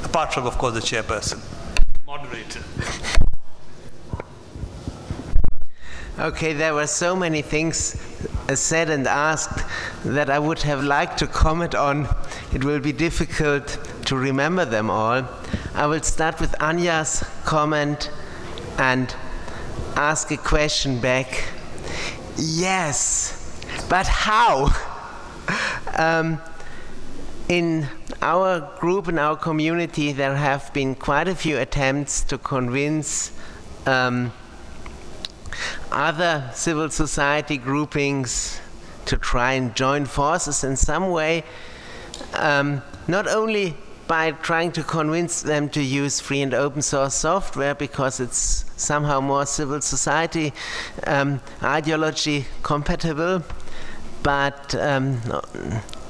Apart from, of course, the chairperson, moderator. Okay, there were so many things said and asked that I would have liked to comment on. It will be difficult to remember them all. I will start with Anja's comment and ask a question back. Yes, but how? um, in our group, in our community, there have been quite a few attempts to convince um, other civil society groupings to try and join forces in some way um, not only by trying to convince them to use free and open source software because it's somehow more civil society um, ideology compatible, but um,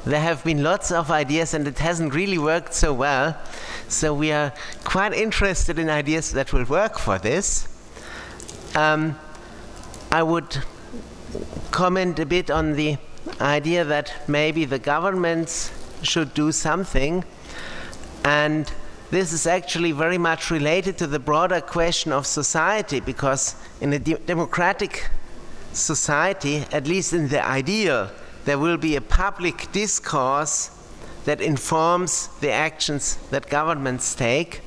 there have been lots of ideas and it hasn't really worked so well. So we are quite interested in ideas that will work for this. Um, I would comment a bit on the idea that maybe the governments should do something. And this is actually very much related to the broader question of society because in a de democratic society, at least in the ideal, there will be a public discourse that informs the actions that governments take.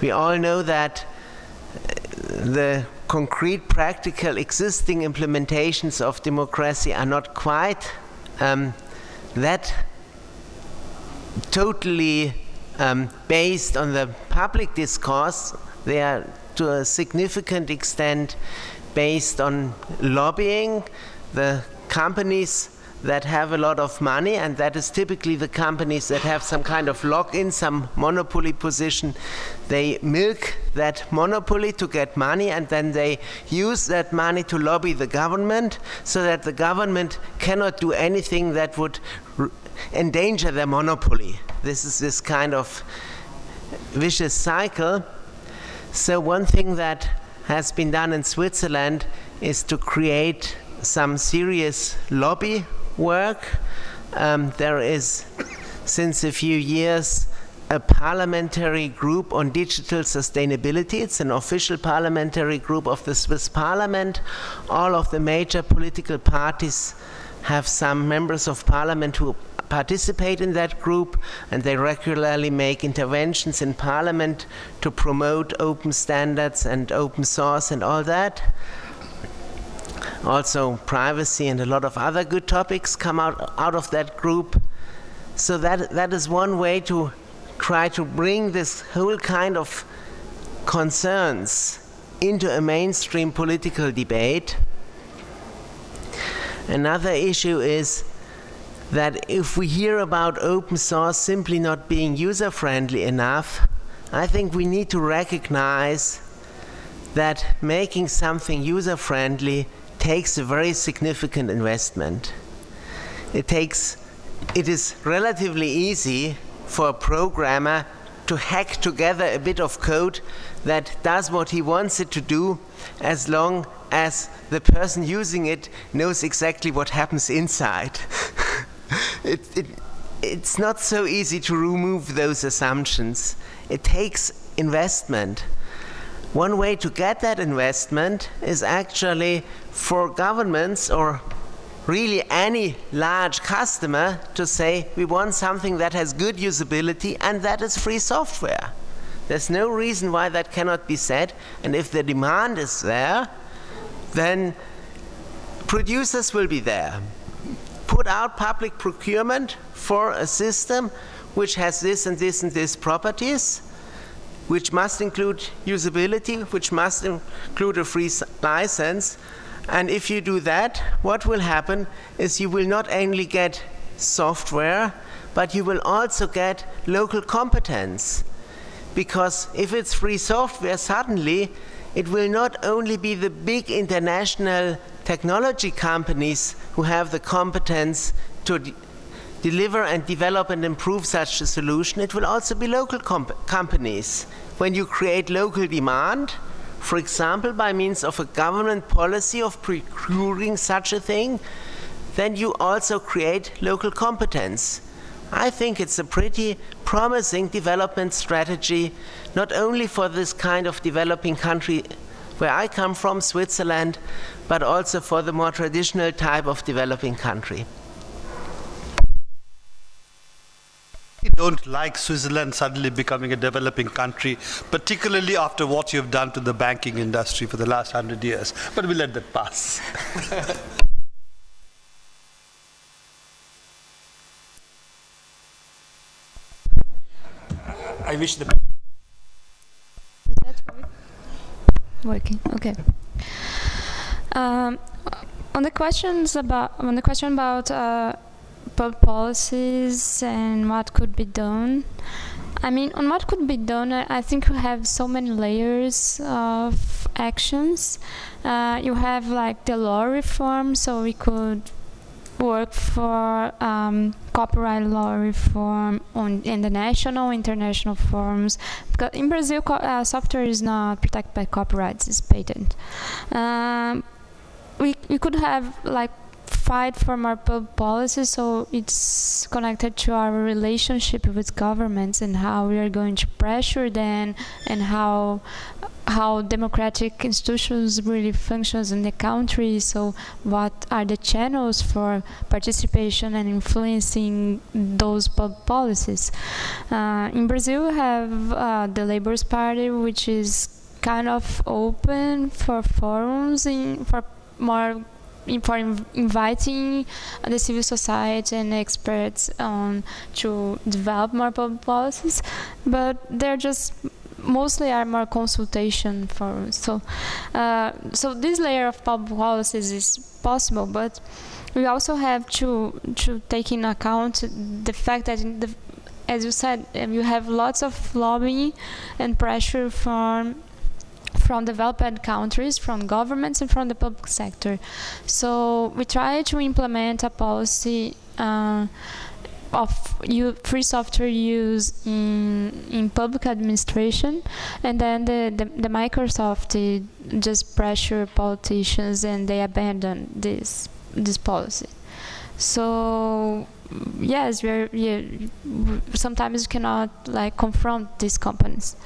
We all know that uh, the concrete, practical, existing implementations of democracy are not quite um, that totally um, based on the public discourse. They are to a significant extent based on lobbying. The companies that have a lot of money, and that is typically the companies that have some kind of lock in, some monopoly position. They milk that monopoly to get money, and then they use that money to lobby the government so that the government cannot do anything that would endanger their monopoly. This is this kind of vicious cycle. So, one thing that has been done in Switzerland is to create some serious lobby work. Um, there is, since a few years, a parliamentary group on digital sustainability. It's an official parliamentary group of the Swiss parliament. All of the major political parties have some members of parliament who participate in that group and they regularly make interventions in parliament to promote open standards and open source and all that also privacy and a lot of other good topics come out, out of that group. So that, that is one way to try to bring this whole kind of concerns into a mainstream political debate. Another issue is that if we hear about open source simply not being user friendly enough, I think we need to recognize that making something user friendly takes a very significant investment. It takes, it is relatively easy for a programmer to hack together a bit of code that does what he wants it to do as long as the person using it knows exactly what happens inside. it, it, it's not so easy to remove those assumptions. It takes investment. One way to get that investment is actually for governments or really any large customer to say we want something that has good usability and that is free software. There's no reason why that cannot be said and if the demand is there then producers will be there. Put out public procurement for a system which has this and this and this properties which must include usability, which must include a free license. And if you do that, what will happen is you will not only get software, but you will also get local competence. Because if it's free software, suddenly it will not only be the big international technology companies who have the competence to deliver and develop and improve such a solution, it will also be local companies when you create local demand, for example, by means of a government policy of procuring such a thing, then you also create local competence. I think it's a pretty promising development strategy, not only for this kind of developing country where I come from, Switzerland, but also for the more traditional type of developing country. Don't like Switzerland suddenly becoming a developing country, particularly after what you've done to the banking industry for the last hundred years. But we'll let that pass. I wish the Is that working. Okay. Um, on the questions about on the question about uh, policies and what could be done. I mean, on what could be done, I think we have so many layers of actions. Uh, you have like the law reform, so we could work for um, copyright law reform on in the national, international forums. Because in Brazil, uh, software is not protected by copyrights; it's patent. Um, we we could have like fight for more public policy, so it's connected to our relationship with governments and how we are going to pressure them and how how democratic institutions really functions in the country. So what are the channels for participation and influencing those public policies? Uh, in Brazil, we have uh, the Labour's Party, which is kind of open for forums in, for more for inviting the civil society and experts um, to develop more public policies, but they're just mostly are more consultation forums. So, uh, so this layer of public policies is possible, but we also have to to take in account the fact that the, as you said, you have lots of lobbying and pressure from from developed countries, from governments, and from the public sector. So we try to implement a policy uh, of free software use in in public administration, and then the, the, the Microsoft just pressure politicians and they abandon this this policy. So yes, we're, yeah, sometimes you cannot like confront these companies.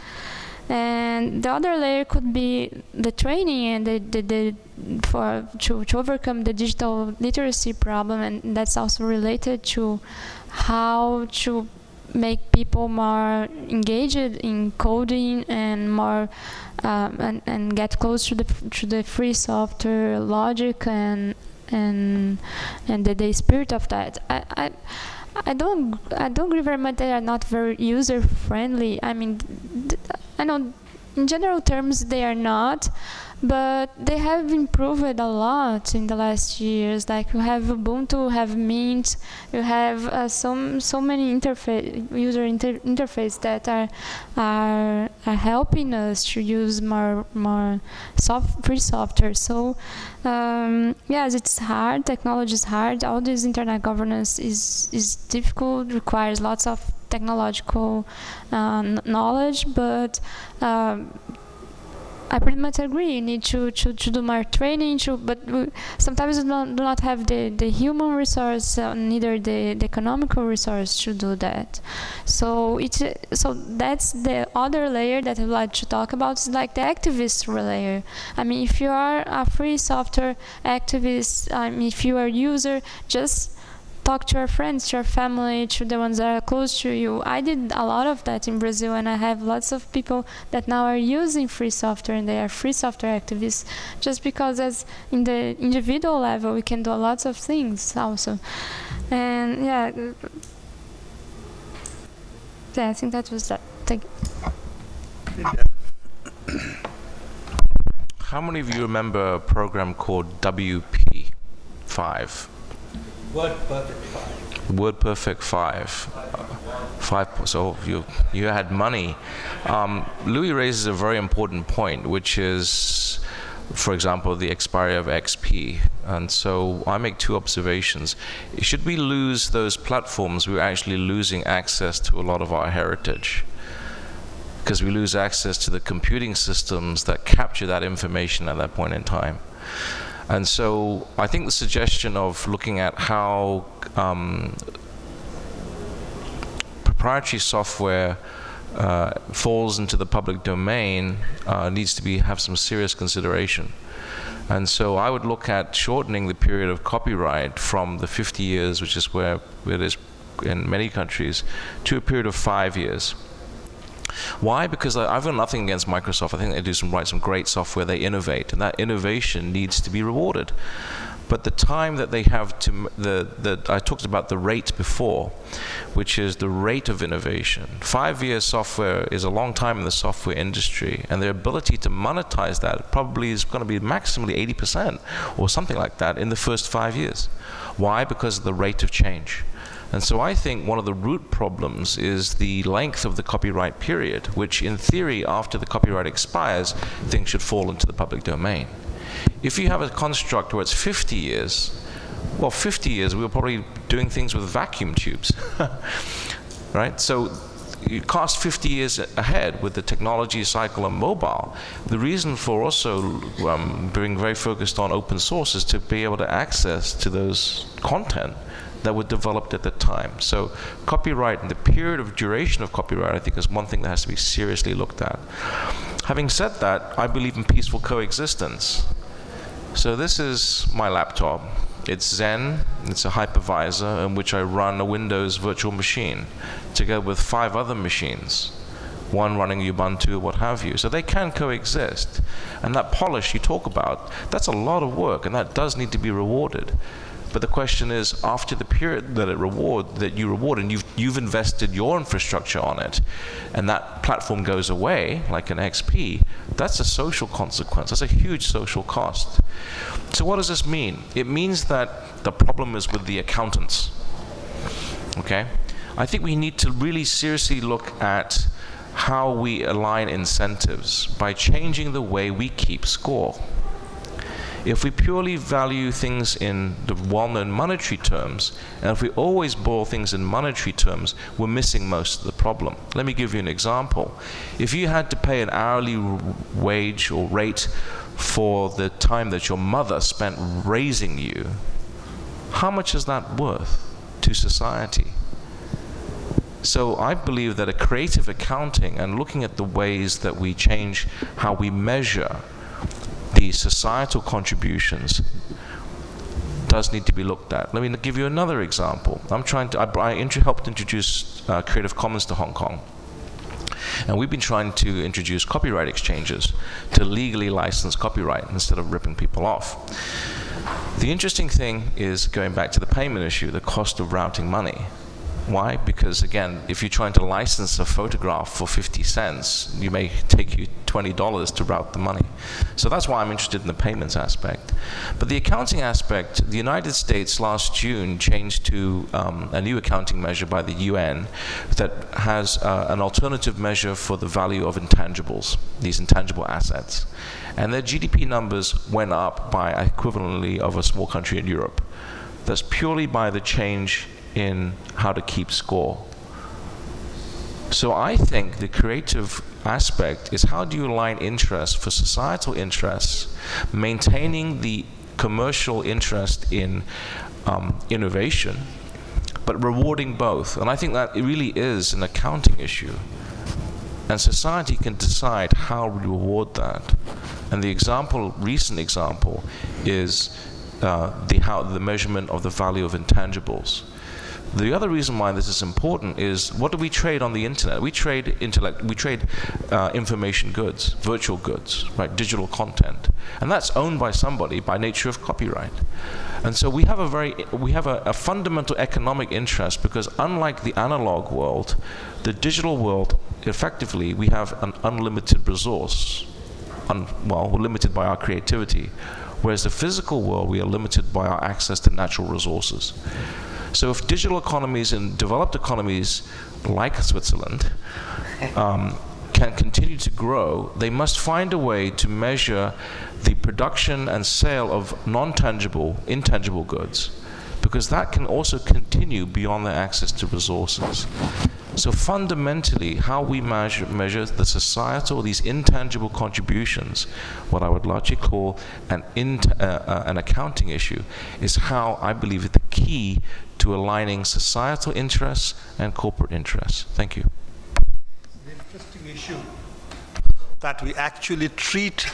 And the other layer could be the training and the, the, the for to, to overcome the digital literacy problem, and that's also related to how to make people more engaged in coding and more um, and, and get close to the to the free software logic and and and the, the spirit of that. I, I I don't I don't agree very much they are not very user friendly. I mean, I know in general terms they are not, but they have improved a lot in the last years. Like you have Ubuntu, you have Mint, you have uh, so so many interface user inter interface that are, are are helping us to use more more soft free software. So um, yes, it's hard. Technology is hard. All this internet governance is is difficult. Requires lots of technological uh, knowledge, but um, I pretty much agree. You need to, to, to do more training, to, but sometimes we do not, do not have the, the human resource, uh, neither the, the economical resource to do that. So it's so that's the other layer that I'd like to talk about is like the activist layer. I mean, if you are a free software activist, I mean, if you are a user, just talk to your friends, to your family, to the ones that are close to you. I did a lot of that in Brazil, and I have lots of people that now are using free software and they are free software activists just because, as in the individual level, we can do lots of things also. And yeah, yeah, I think that was that. Thank you. How many of you remember a program called WP5? Word Perfect 5. Word Perfect 5. five, so you, you had money. Um, Louis raises a very important point, which is, for example, the expiry of XP. And so I make two observations. Should we lose those platforms, we're actually losing access to a lot of our heritage because we lose access to the computing systems that capture that information at that point in time. And so I think the suggestion of looking at how um, proprietary software uh, falls into the public domain uh, needs to be have some serious consideration. And so I would look at shortening the period of copyright from the 50 years, which is where it is in many countries, to a period of five years. Why? Because I've got nothing against Microsoft. I think they do some write some great software. They innovate, and that innovation needs to be rewarded. but the time that they have to the, the I talked about the rate before, which is the rate of innovation. Five years software is a long time in the software industry, and their ability to monetize that probably is going to be maximally 80% or something like that in the first five years. Why? Because of the rate of change. And so I think one of the root problems is the length of the copyright period, which in theory, after the copyright expires, things should fall into the public domain. If you have a construct where it's 50 years, well, 50 years, we were probably doing things with vacuum tubes, right? So you cast 50 years ahead with the technology cycle and mobile. The reason for also um, being very focused on open source is to be able to access to those content that were developed at the time. So copyright and the period of duration of copyright, I think, is one thing that has to be seriously looked at. Having said that, I believe in peaceful coexistence. So this is my laptop. It's Xen, it's a hypervisor in which I run a Windows virtual machine together with five other machines, one running Ubuntu, what have you. So they can coexist. And that polish you talk about, that's a lot of work and that does need to be rewarded. But the question is, after the period that it reward that you reward, and you've you've invested your infrastructure on it, and that platform goes away, like an XP, that's a social consequence. That's a huge social cost. So what does this mean? It means that the problem is with the accountants. Okay, I think we need to really seriously look at how we align incentives by changing the way we keep score. If we purely value things in the well-known monetary terms, and if we always boil things in monetary terms, we're missing most of the problem. Let me give you an example. If you had to pay an hourly wage or rate for the time that your mother spent raising you, how much is that worth to society? So I believe that a creative accounting and looking at the ways that we change how we measure the societal contributions does need to be looked at. Let me give you another example. I'm trying to, I, I helped introduce uh, Creative Commons to Hong Kong. And we've been trying to introduce copyright exchanges to legally license copyright instead of ripping people off. The interesting thing is going back to the payment issue, the cost of routing money. Why? Because again, if you're trying to license a photograph for 50 cents, you may take you $20 to route the money. So that's why I'm interested in the payments aspect. But the accounting aspect, the United States last June changed to um, a new accounting measure by the UN that has uh, an alternative measure for the value of intangibles, these intangible assets. And their GDP numbers went up by equivalently of a small country in Europe. That's purely by the change in how to keep score. So I think the creative aspect is how do you align interests for societal interests, maintaining the commercial interest in um, innovation, but rewarding both. And I think that really is an accounting issue. And society can decide how we reward that. And the example, recent example, is uh, the, how, the measurement of the value of intangibles. The other reason why this is important is what do we trade on the internet? We trade intellect, we trade uh, information goods, virtual goods, right, digital content, and that's owned by somebody by nature of copyright. And so we have a very, we have a, a fundamental economic interest because unlike the analog world, the digital world, effectively, we have an unlimited resource. Un, well, we're limited by our creativity, whereas the physical world, we are limited by our access to natural resources. So if digital economies and developed economies like Switzerland um, can continue to grow, they must find a way to measure the production and sale of non-tangible, intangible goods, because that can also continue beyond their access to resources. So fundamentally, how we measure, measure the societal, these intangible contributions, what I would largely call an, uh, uh, an accounting issue, is how I believe the key to aligning societal interests and corporate interests. Thank you. It's an interesting issue that we actually treat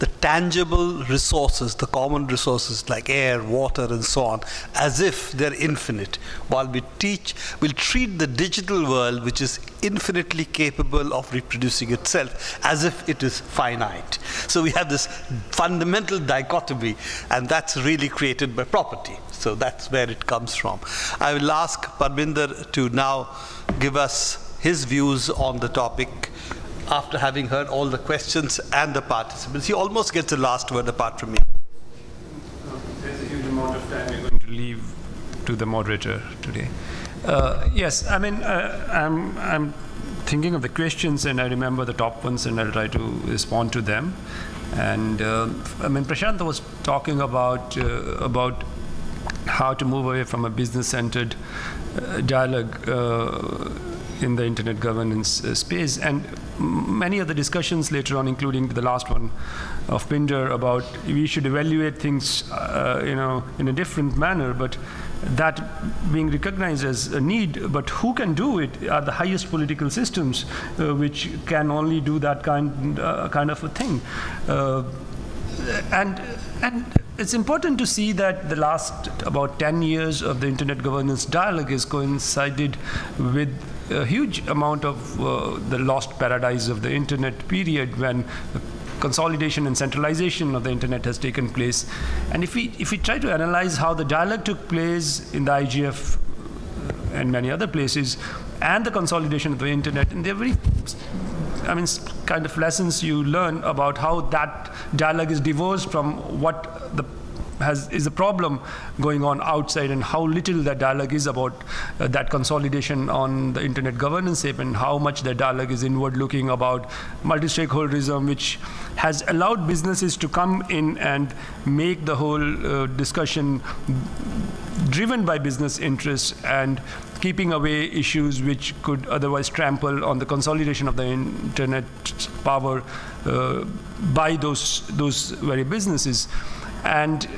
the tangible resources, the common resources like air, water, and so on, as if they're infinite, while we teach, we'll treat the digital world, which is infinitely capable of reproducing itself, as if it is finite. So we have this fundamental dichotomy, and that's really created by property. So that's where it comes from. I will ask Parminder to now give us his views on the topic after having heard all the questions and the participants. He almost gets the last word apart from me. There's a huge amount of time we're going to leave to the moderator today. Uh, yes, I mean, uh, I'm, I'm thinking of the questions and I remember the top ones and I'll try to respond to them. And uh, I mean, Prashant was talking about, uh, about how to move away from a business-centered uh, dialogue uh, in the internet governance space. And many of the discussions later on, including the last one of Pindar about we should evaluate things, uh, you know, in a different manner, but that being recognized as a need, but who can do it are the highest political systems uh, which can only do that kind, uh, kind of a thing. Uh, and, and it's important to see that the last about 10 years of the internet governance dialogue has coincided with a huge amount of uh, the lost paradise of the internet period when consolidation and centralization of the internet has taken place. And if we, if we try to analyze how the dialogue took place in the IGF and many other places, and the consolidation of the internet, and they're very, I mean, kind of lessons you learn about how that dialogue is divorced from what the has, is a problem going on outside and how little that dialogue is about uh, that consolidation on the internet governance and how much that dialogue is inward looking about multi-stakeholderism which has allowed businesses to come in and make the whole uh, discussion driven by business interests and keeping away issues which could otherwise trample on the consolidation of the internet power uh, by those those very businesses and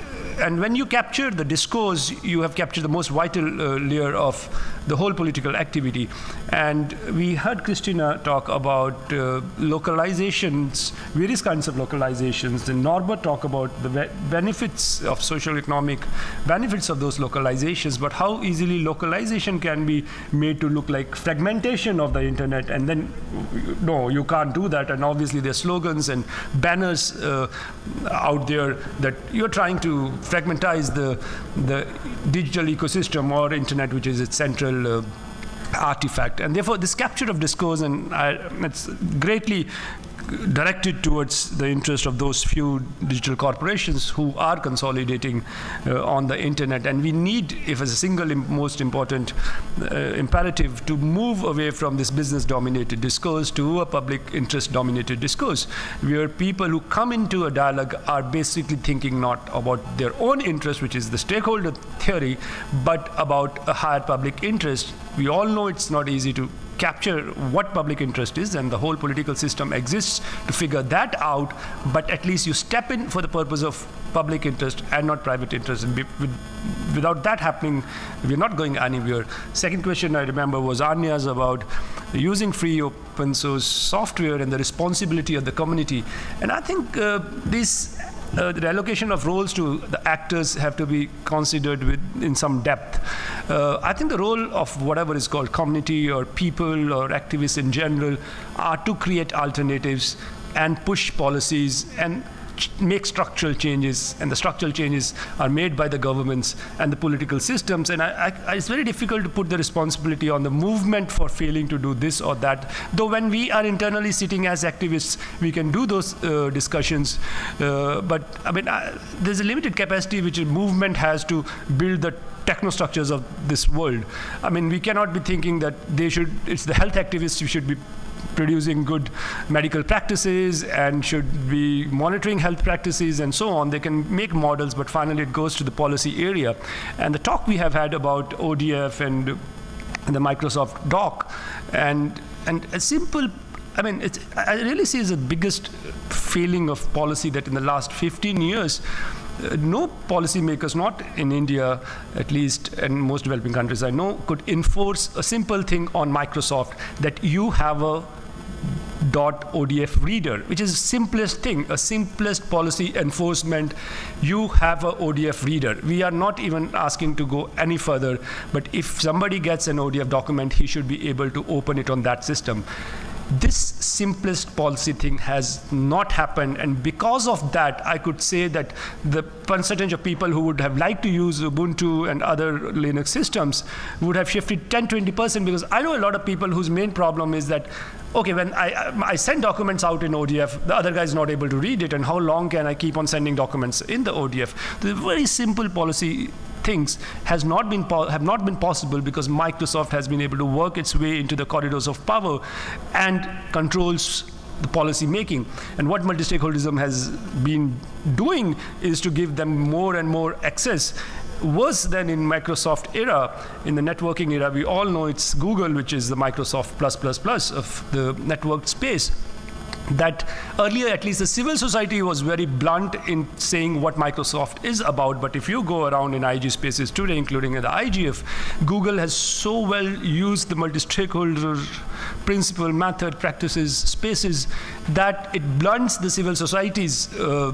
and when you capture the discourse, you have captured the most vital uh, layer of the whole political activity. And we heard Christina talk about uh, localizations, various kinds of localizations. And Norbert talk about the benefits of social economic benefits of those localizations, but how easily localization can be made to look like fragmentation of the internet. And then, no, you can't do that. And obviously, there are slogans and banners uh, out there that you're trying to fragmentize the, the digital ecosystem or internet, which is its central uh, artifact. And therefore, this capture of discourse, and I, it's greatly directed towards the interest of those few digital corporations who are consolidating uh, on the internet. And we need, if as a single most important uh, imperative, to move away from this business-dominated discourse to a public interest-dominated discourse, where people who come into a dialogue are basically thinking not about their own interest, which is the stakeholder theory, but about a higher public interest. We all know it's not easy to capture what public interest is, and the whole political system exists to figure that out, but at least you step in for the purpose of public interest and not private interest. And without that happening, we're not going anywhere. Second question I remember was Anja's about using free open source software and the responsibility of the community. And I think uh, this uh, the allocation of roles to the actors have to be considered with in some depth. Uh, I think the role of whatever is called community or people or activists in general are to create alternatives and push policies and make structural changes, and the structural changes are made by the governments and the political systems. And I, I, it's very difficult to put the responsibility on the movement for failing to do this or that. Though when we are internally sitting as activists, we can do those uh, discussions. Uh, but I mean, I, there's a limited capacity which a movement has to build the technostructures of this world. I mean, we cannot be thinking that they should, it's the health activists who should be producing good medical practices and should be monitoring health practices and so on. They can make models, but finally it goes to the policy area. And the talk we have had about ODF and the Microsoft doc, and, and a simple I mean, I really see as the biggest failing of policy that in the last 15 years, uh, no policymakers, not in India at least, and most developing countries I know, could enforce a simple thing on Microsoft that you have a .odf reader, which is simplest thing, a simplest policy enforcement. You have a ODF reader. We are not even asking to go any further, but if somebody gets an ODF document, he should be able to open it on that system this simplest policy thing has not happened and because of that I could say that the percentage of people who would have liked to use Ubuntu and other Linux systems would have shifted 10 20% because I know a lot of people whose main problem is that okay when I, I send documents out in ODF the other guy is not able to read it and how long can I keep on sending documents in the ODF the very simple policy things has not been have not been possible because Microsoft has been able to work its way into the corridors of power and controls the policy making. And what multi-stakeholderism has been doing is to give them more and more access worse than in Microsoft era, in the networking era, we all know it's Google, which is the Microsoft plus plus plus of the networked space that earlier at least the civil society was very blunt in saying what Microsoft is about but if you go around in IG spaces today including in the IGF Google has so well used the multi-stakeholder principle method practices spaces that it blunts the civil society's uh,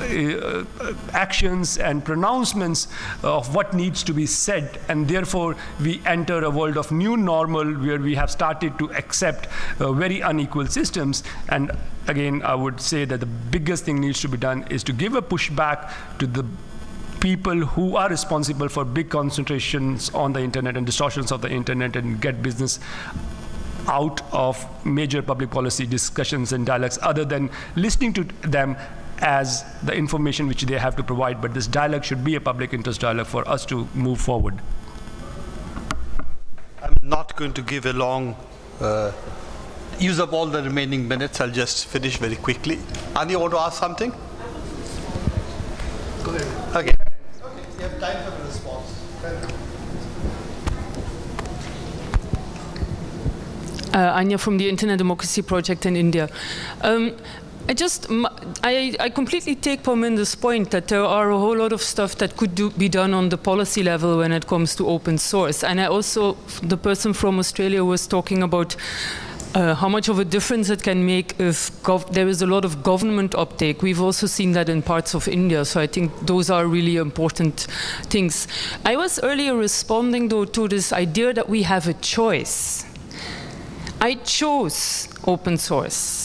uh, actions and pronouncements of what needs to be said and therefore we enter a world of new normal where we have started to accept uh, very unequal systems. And again I would say that the biggest thing needs to be done is to give a pushback to the people who are responsible for big concentrations on the internet and distortions of the internet and get business out of major public policy discussions and dialogues other than listening to them as the information which they have to provide, but this dialogue should be a public interest dialogue for us to move forward. I'm not going to give a long uh, use up all the remaining minutes. I'll just finish very quickly. Anja, want to ask something? Go ahead. Okay. okay. You have time for the response. Uh, Anja from the Internet Democracy Project in India. Um, I just, I, I completely take Parminder's point that there are a whole lot of stuff that could do, be done on the policy level when it comes to open source. And I also, the person from Australia was talking about uh, how much of a difference it can make if there is a lot of government uptake. We've also seen that in parts of India, so I think those are really important things. I was earlier responding though to this idea that we have a choice. I chose open source.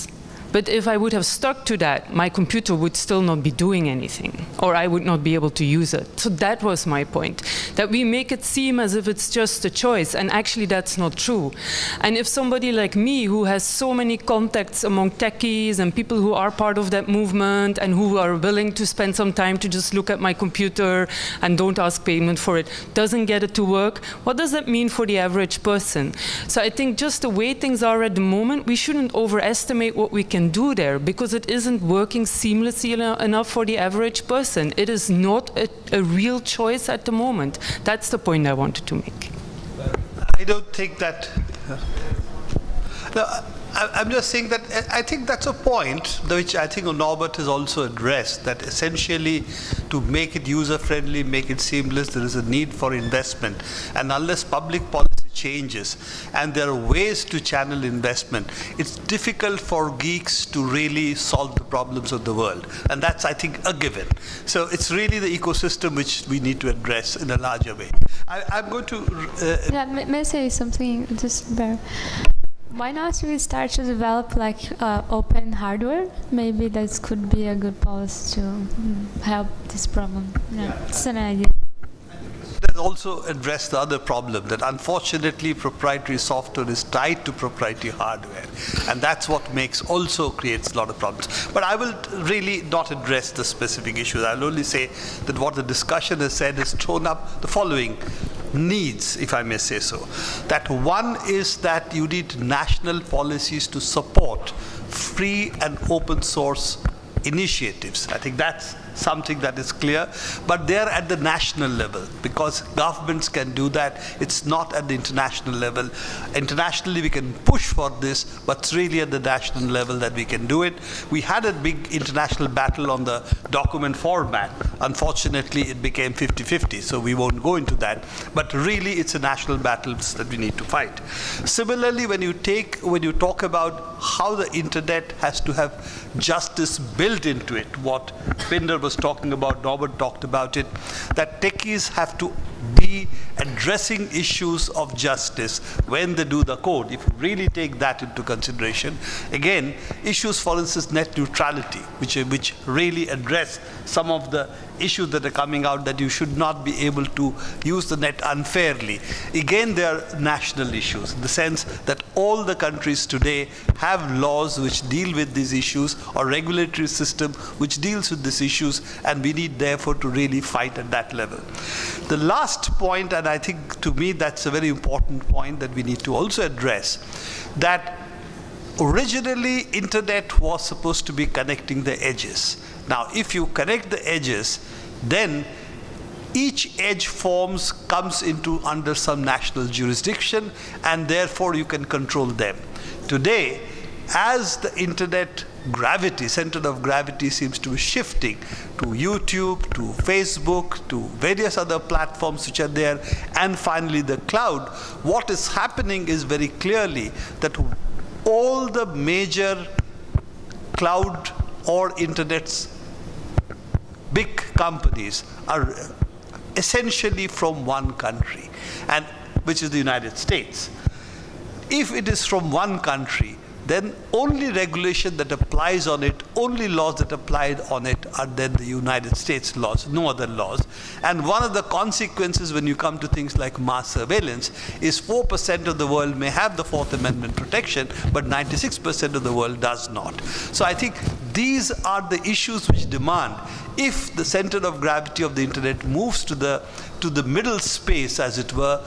But if I would have stuck to that, my computer would still not be doing anything, or I would not be able to use it. So that was my point, that we make it seem as if it's just a choice, and actually that's not true. And if somebody like me, who has so many contacts among techies and people who are part of that movement and who are willing to spend some time to just look at my computer and don't ask payment for it, doesn't get it to work, what does that mean for the average person? So I think just the way things are at the moment, we shouldn't overestimate what we can can do there because it isn't working seamlessly enough for the average person. It is not a, a real choice at the moment. That's the point I wanted to make. I don't think that. Uh, no, I, am just saying that I think that's a point which I think Norbert has also addressed that essentially to make it user friendly, make it seamless, there is a need for investment. And unless public policy changes and there are ways to channel investment, it's difficult for geeks to really solve the problems of the world. And that's, I think, a given. So it's really the ecosystem which we need to address in a larger way. I, am going to. Uh, yeah, may, may I say something? Just bear why not we start to develop like uh, open hardware? Maybe that could be a good policy to mm, help this problem. Yeah, yeah. it's an idea also address the other problem that unfortunately proprietary software is tied to proprietary hardware. And that's what makes also creates a lot of problems. But i will really not address the specific issues. I'll only say that what the discussion has said has thrown up the following needs if i may say so. That one is that you need national policies to support free and open source initiatives. I think that's something that is clear, but they're at the national level because governments can do that. It's not at the international level. Internationally, we can push for this, but it's really at the national level that we can do it. We had a big international battle on the document format. Unfortunately, it became 50-50, so we won't go into that. But really, it's a national battle that we need to fight. Similarly, when you take, when you talk about how the internet has to have justice built into it, what Pindar was talking about, Norbert talked about it, that techies have to be addressing issues of justice when they do the code. If you really take that into consideration, again, issues, for instance, net neutrality, which, which really address some of the issues that are coming out that you should not be able to use the net unfairly. Again, they are national issues in the sense that all the countries today have laws which deal with these issues or regulatory system which deals with these issues and we need therefore to really fight at that level. The last point, and I think to me that's a very important point that we need to also address, that originally internet was supposed to be connecting the edges now, if you connect the edges, then each edge forms comes into under some national jurisdiction and therefore you can control them. Today, as the internet gravity, center of gravity seems to be shifting to YouTube, to Facebook, to various other platforms which are there, and finally the cloud, what is happening is very clearly that all the major cloud or internet's big companies are essentially from one country, and which is the United States. If it is from one country, then only regulation that applies on it, only laws that applied on it are then the United States laws, no other laws. And one of the consequences when you come to things like mass surveillance is 4% of the world may have the Fourth Amendment protection, but 96% of the world does not. So I think these are the issues which demand if the center of gravity of the internet moves to the to the middle space as it were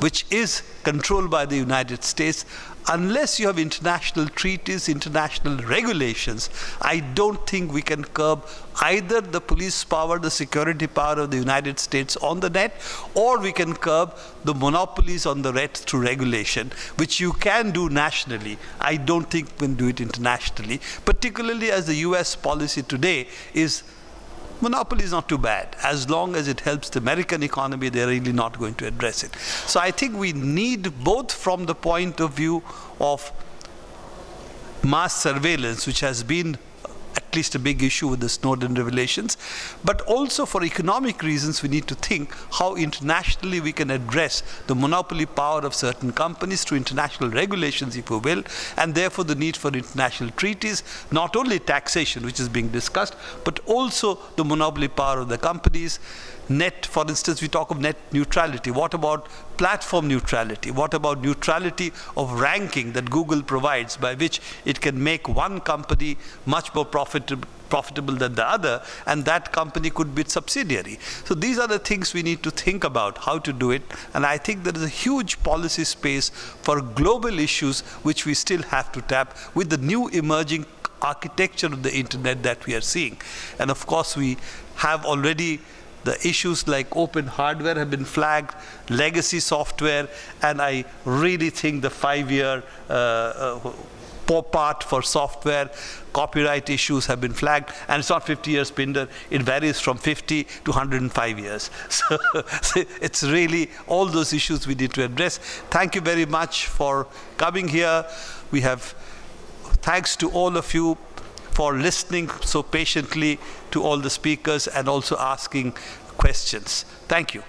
which is controlled by the United States unless you have international treaties, international regulations, I don't think we can curb either the police power, the security power of the United States on the net, or we can curb the monopolies on the net through regulation, which you can do nationally. I don't think we can do it internationally, particularly as the US policy today is monopoly is not too bad. As long as it helps the American economy, they're really not going to address it. So I think we need both from the point of view of mass surveillance, which has been at least a big issue with the Snowden revelations. But also for economic reasons, we need to think how internationally we can address the monopoly power of certain companies through international regulations, if you will, and therefore the need for international treaties, not only taxation, which is being discussed, but also the monopoly power of the companies net, for instance, we talk of net neutrality. What about platform neutrality? What about neutrality of ranking that Google provides by which it can make one company much more profitable profitable than the other, and that company could be subsidiary. So these are the things we need to think about how to do it, and I think there is a huge policy space for global issues which we still have to tap with the new emerging architecture of the internet that we are seeing. And of course, we have already the issues like open hardware have been flagged, legacy software, and I really think the five-year uh, uh, part for software, copyright issues have been flagged, and it's not 50 years Pindar, it varies from 50 to 105 years. So it's really all those issues we need to address. Thank you very much for coming here. We have thanks to all of you for listening so patiently to all the speakers and also asking questions. Thank you.